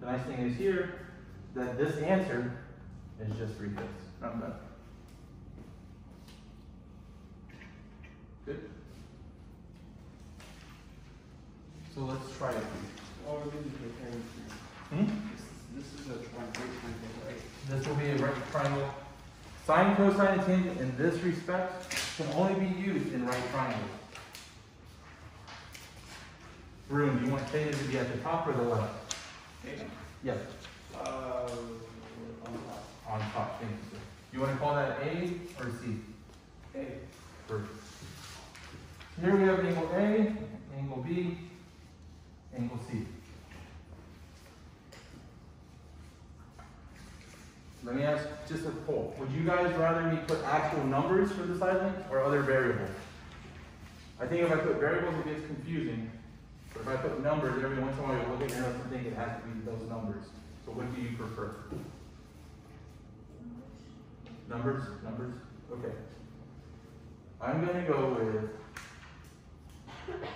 The nice thing is here that this answer is just three fifths. I'm done. Good? So let's try it. All we're is preparing for Hmm? this. This is a triangle, right? This will be a right triangle. Sine, cosine, and tangent in this respect can only be used in right triangles. Room, do you want theta to be at the top or the left? Okay. Yes, Uh, on top. on top, thank you. You want to call that A or C? A. First. Here we have angle A, angle B, angle C. Let me ask just a poll. Would you guys rather me put actual numbers for the side length or other variables? I think if I put variables, it gets confusing. But if I put numbers, every once in a while you look at notes and think it has to be those numbers. So what do you prefer? Numbers, numbers, okay. I'm gonna go with Seven.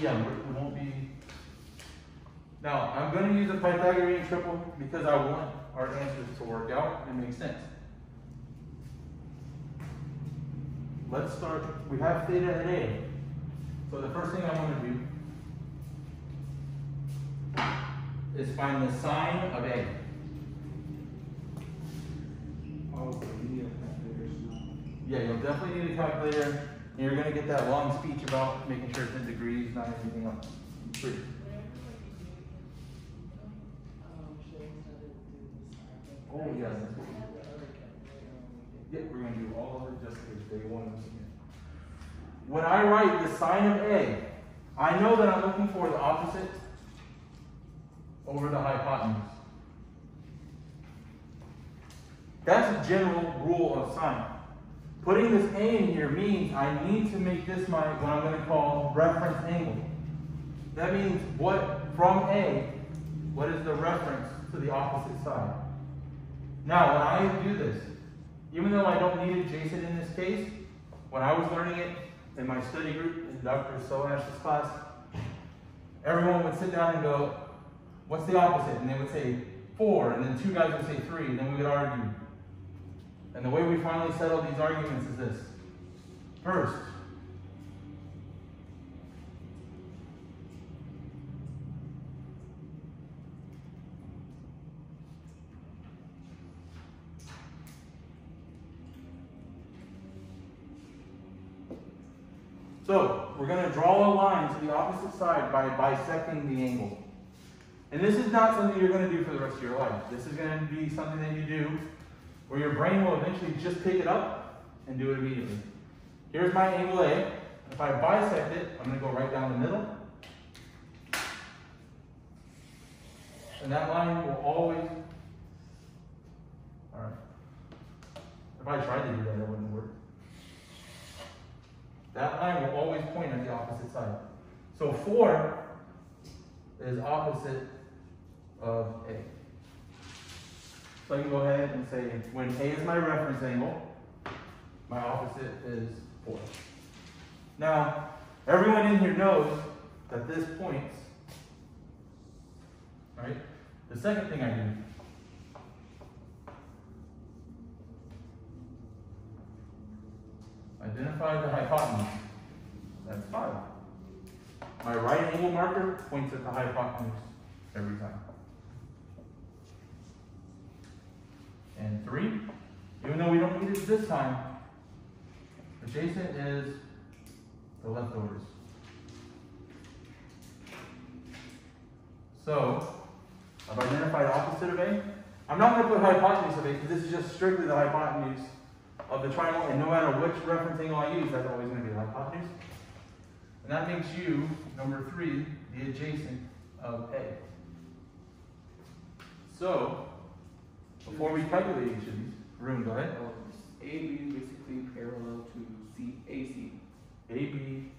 Yeah, we won't be. Now, I'm gonna use a Pythagorean triple because I want our answers to work out and make sense. Let's start, we have theta and A. So the first thing I wanna do is find the sine of A. Oh, we need a calculator now. Yeah, you'll definitely need a calculator, and you're gonna get that long speech about making sure it's in degrees, not anything else. Pretty. Oh, yeah. that's what we- Yeah, we're gonna do all of it just because they want us to. When I write the sine of A, I know that I'm looking for the opposite over the hypotenuse. That's a general rule of sine. Putting this A in here means I need to make this my, what I'm gonna call reference angle. That means what, from A, what is the reference to the opposite side? Now, when I do this, even though I don't need adjacent in this case, when I was learning it in my study group in Dr. Solash's class, everyone would sit down and go, what's the opposite? And they would say four, and then two guys would say three, and then we would argue. And the way we finally settle these arguments is this. First, So, we're going to draw a line to the opposite side by bisecting the angle. And this is not something you're going to do for the rest of your life. This is going to be something that you do where your brain will eventually just pick it up and do it immediately. Here's my angle A. If I bisect it, I'm going to go right down the middle. And that line will always. Alright. If I tried to do that, it wouldn't work. That line will always point at the opposite side. So 4 is opposite of A. So I can go ahead and say when A is my reference angle, my opposite is 4. Now, everyone in here knows that this points, right? The second thing I do Identify the hypotenuse. That's five. My right angle marker points at the hypotenuse every time. And three, even though we don't need it this time, adjacent is the leftovers. So, I've identified opposite of A. I'm not going to put hypotenuse of A because this is just strictly the hypotenuse of the triangle, and no matter which reference angle I use, that's always going to be the hypotenuse. And that makes you, number three, the adjacent of A. So, before we calculate of these, Room, go ahead. Well, AB is basically parallel to C, AC. AB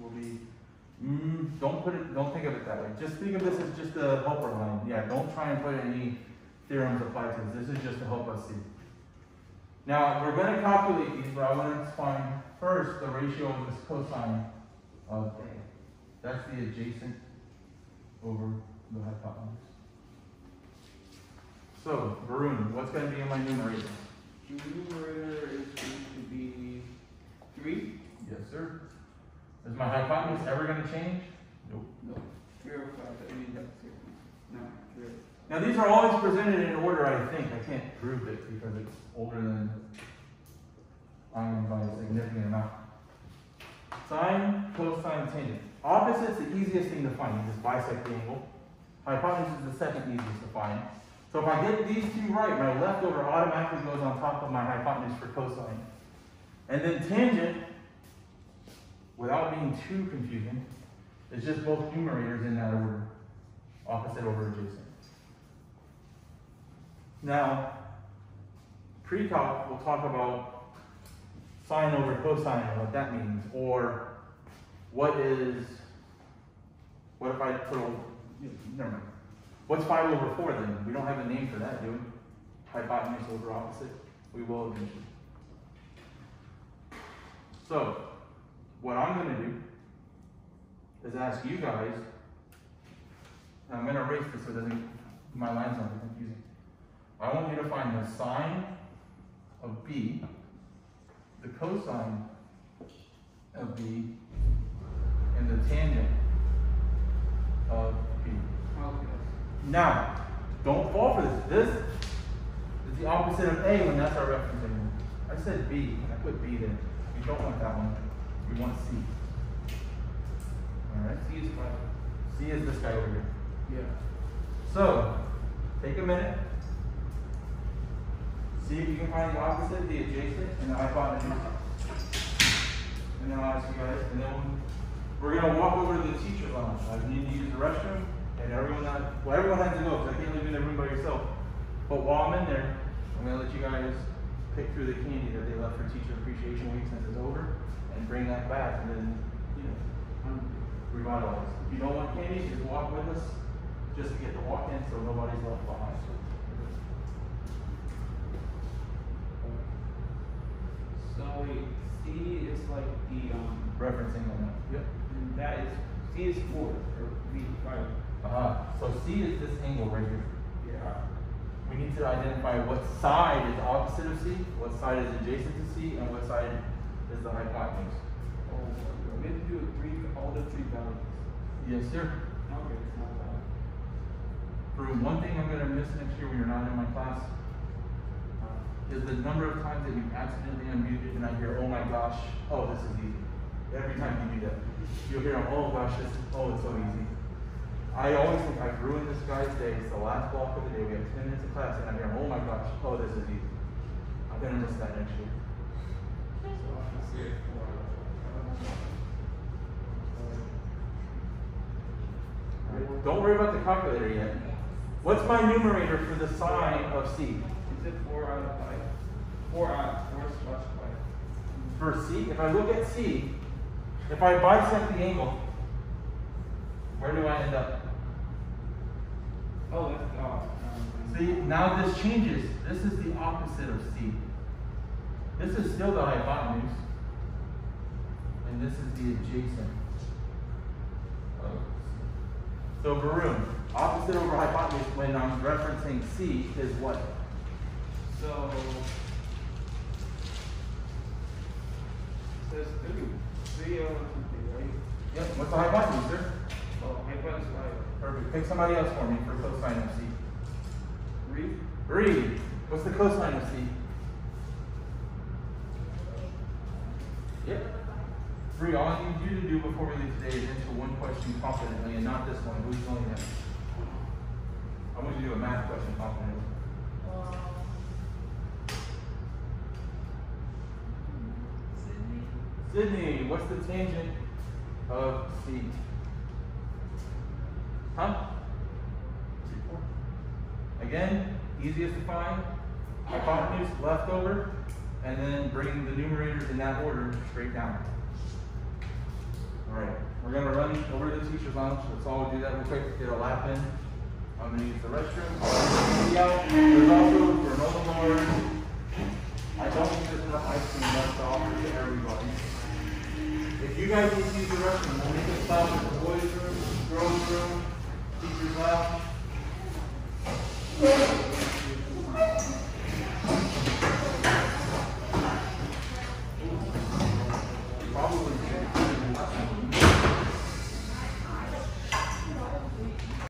will be, mm, don't put it, don't think of it that way. Just think of this as just a helper line. Yeah, don't try and put any theorems applied to this. This is just to help us see. Now, we're going to calculate these, but I want to find first the ratio of this cosine of A. That's the adjacent over the hypotenuse. So, Varun, what's going to be in my numerator? The numerator is going to be three? Yes, sir. Is my hypotenuse ever going to change? Nope. No, three or five, I mean, that's. No, three. Now, these are always presented in order, I think. I can't prove it because it's older than iron by a significant amount. Sine, cosine, tangent. Opposite's the easiest thing to find. You just bisect the angle. Hypotenuse is the second easiest to find. So if I get these two right, my leftover automatically goes on top of my hypotenuse for cosine. And then tangent, without being too confusing, is just both numerators in that order. Opposite over adjacent. Now, pre-calc, we'll talk about sine over cosine and what that means, or what is, what if I a- never mind. What's five over four then? We don't have a name for that, do we? Hypotenuse over opposite? We will eventually. So, what I'm gonna do is ask you guys, I'm gonna erase this so it doesn't, my lines aren't confusing. I want you to find the sine of B, the cosine of B, and the tangent of B. Okay. Now, don't fall for this. This is the opposite of A when that's our reference angle. I said B, I put B there. We don't want that one. We want C. Alright? C is five. C is this guy over here. Yeah. So, take a minute. See if you can find the opposite, the adjacent, and the hypotenuse. And then I'll ask you guys, and then we're gonna walk over to the teacher lounge. I need to use the restroom, and everyone well, everyone has to go, because I can't leave you in the room by yourself. But while I'm in there, I'm gonna let you guys pick through the candy that they left for Teacher Appreciation Week since it's over, and bring that back, and then, you know, revitalize. If you don't want candy, just walk with us, just to get the walk in, so nobody's left behind. So wait, C is like the, um, Referencing on that. Yep. and that is C is four, or B five. Uh-huh, so C is this angle right here. Yeah. We need to identify what side is opposite of C, what side is adjacent to C, and what side is the hypotenuse. Oh, we have to do three, all the three values. Yes, sir. Okay, it's not bad. One thing I'm gonna miss next year when you're not in my class uh, is the number of times that you accidentally unmuted and I hear, oh my gosh, oh, this is easy. Every time you do that, you'll hear, oh gosh, this is, oh, it's so easy. I always think I've ruined this guy's day. It's the last block of the day. We have 10 minutes of class and I hear, oh my gosh, oh, this is easy. I'm gonna miss that next year. So I can see it for. Alright, Don't worry about the calculator yet. What's my numerator for the sine of C? Is it four out of five? Four out, four slash five. For C, if I look at C, if I bisect the angle, where do I end up? Oh, that's, um, See, now this changes. This is the opposite of C. This is still the hypotenuse. And this is the adjacent. So Varun, opposite over hypotenuse when I'm referencing C is what? So. Says three, three over something, right? Yep, what's the hypotenuse, sir? Oh, hypotenuse five. Perfect. Pick somebody else for me for cosine of C. Three? Reed, what's the cosine of C? Yep. Bree, all I need you to do before we leave today is answer one question confidently and not this one. Who's doing that? I want you to do a math question confidently. Sydney, Sydney, what's the tangent of C? Huh? Again, easiest to find. Hypotenuse left over, and then bring the numerators in that order straight down. All right, we're gonna run over to the teacher's lounge. Let's all do that real quick. Get a lap in. I'm gonna use the restroom. See out. There's also granola bars. I don't think there's enough ice cream left to offer to everybody. If you guys need to use the restroom, we'll make a stop at the boys' room, girls' room, Thank you.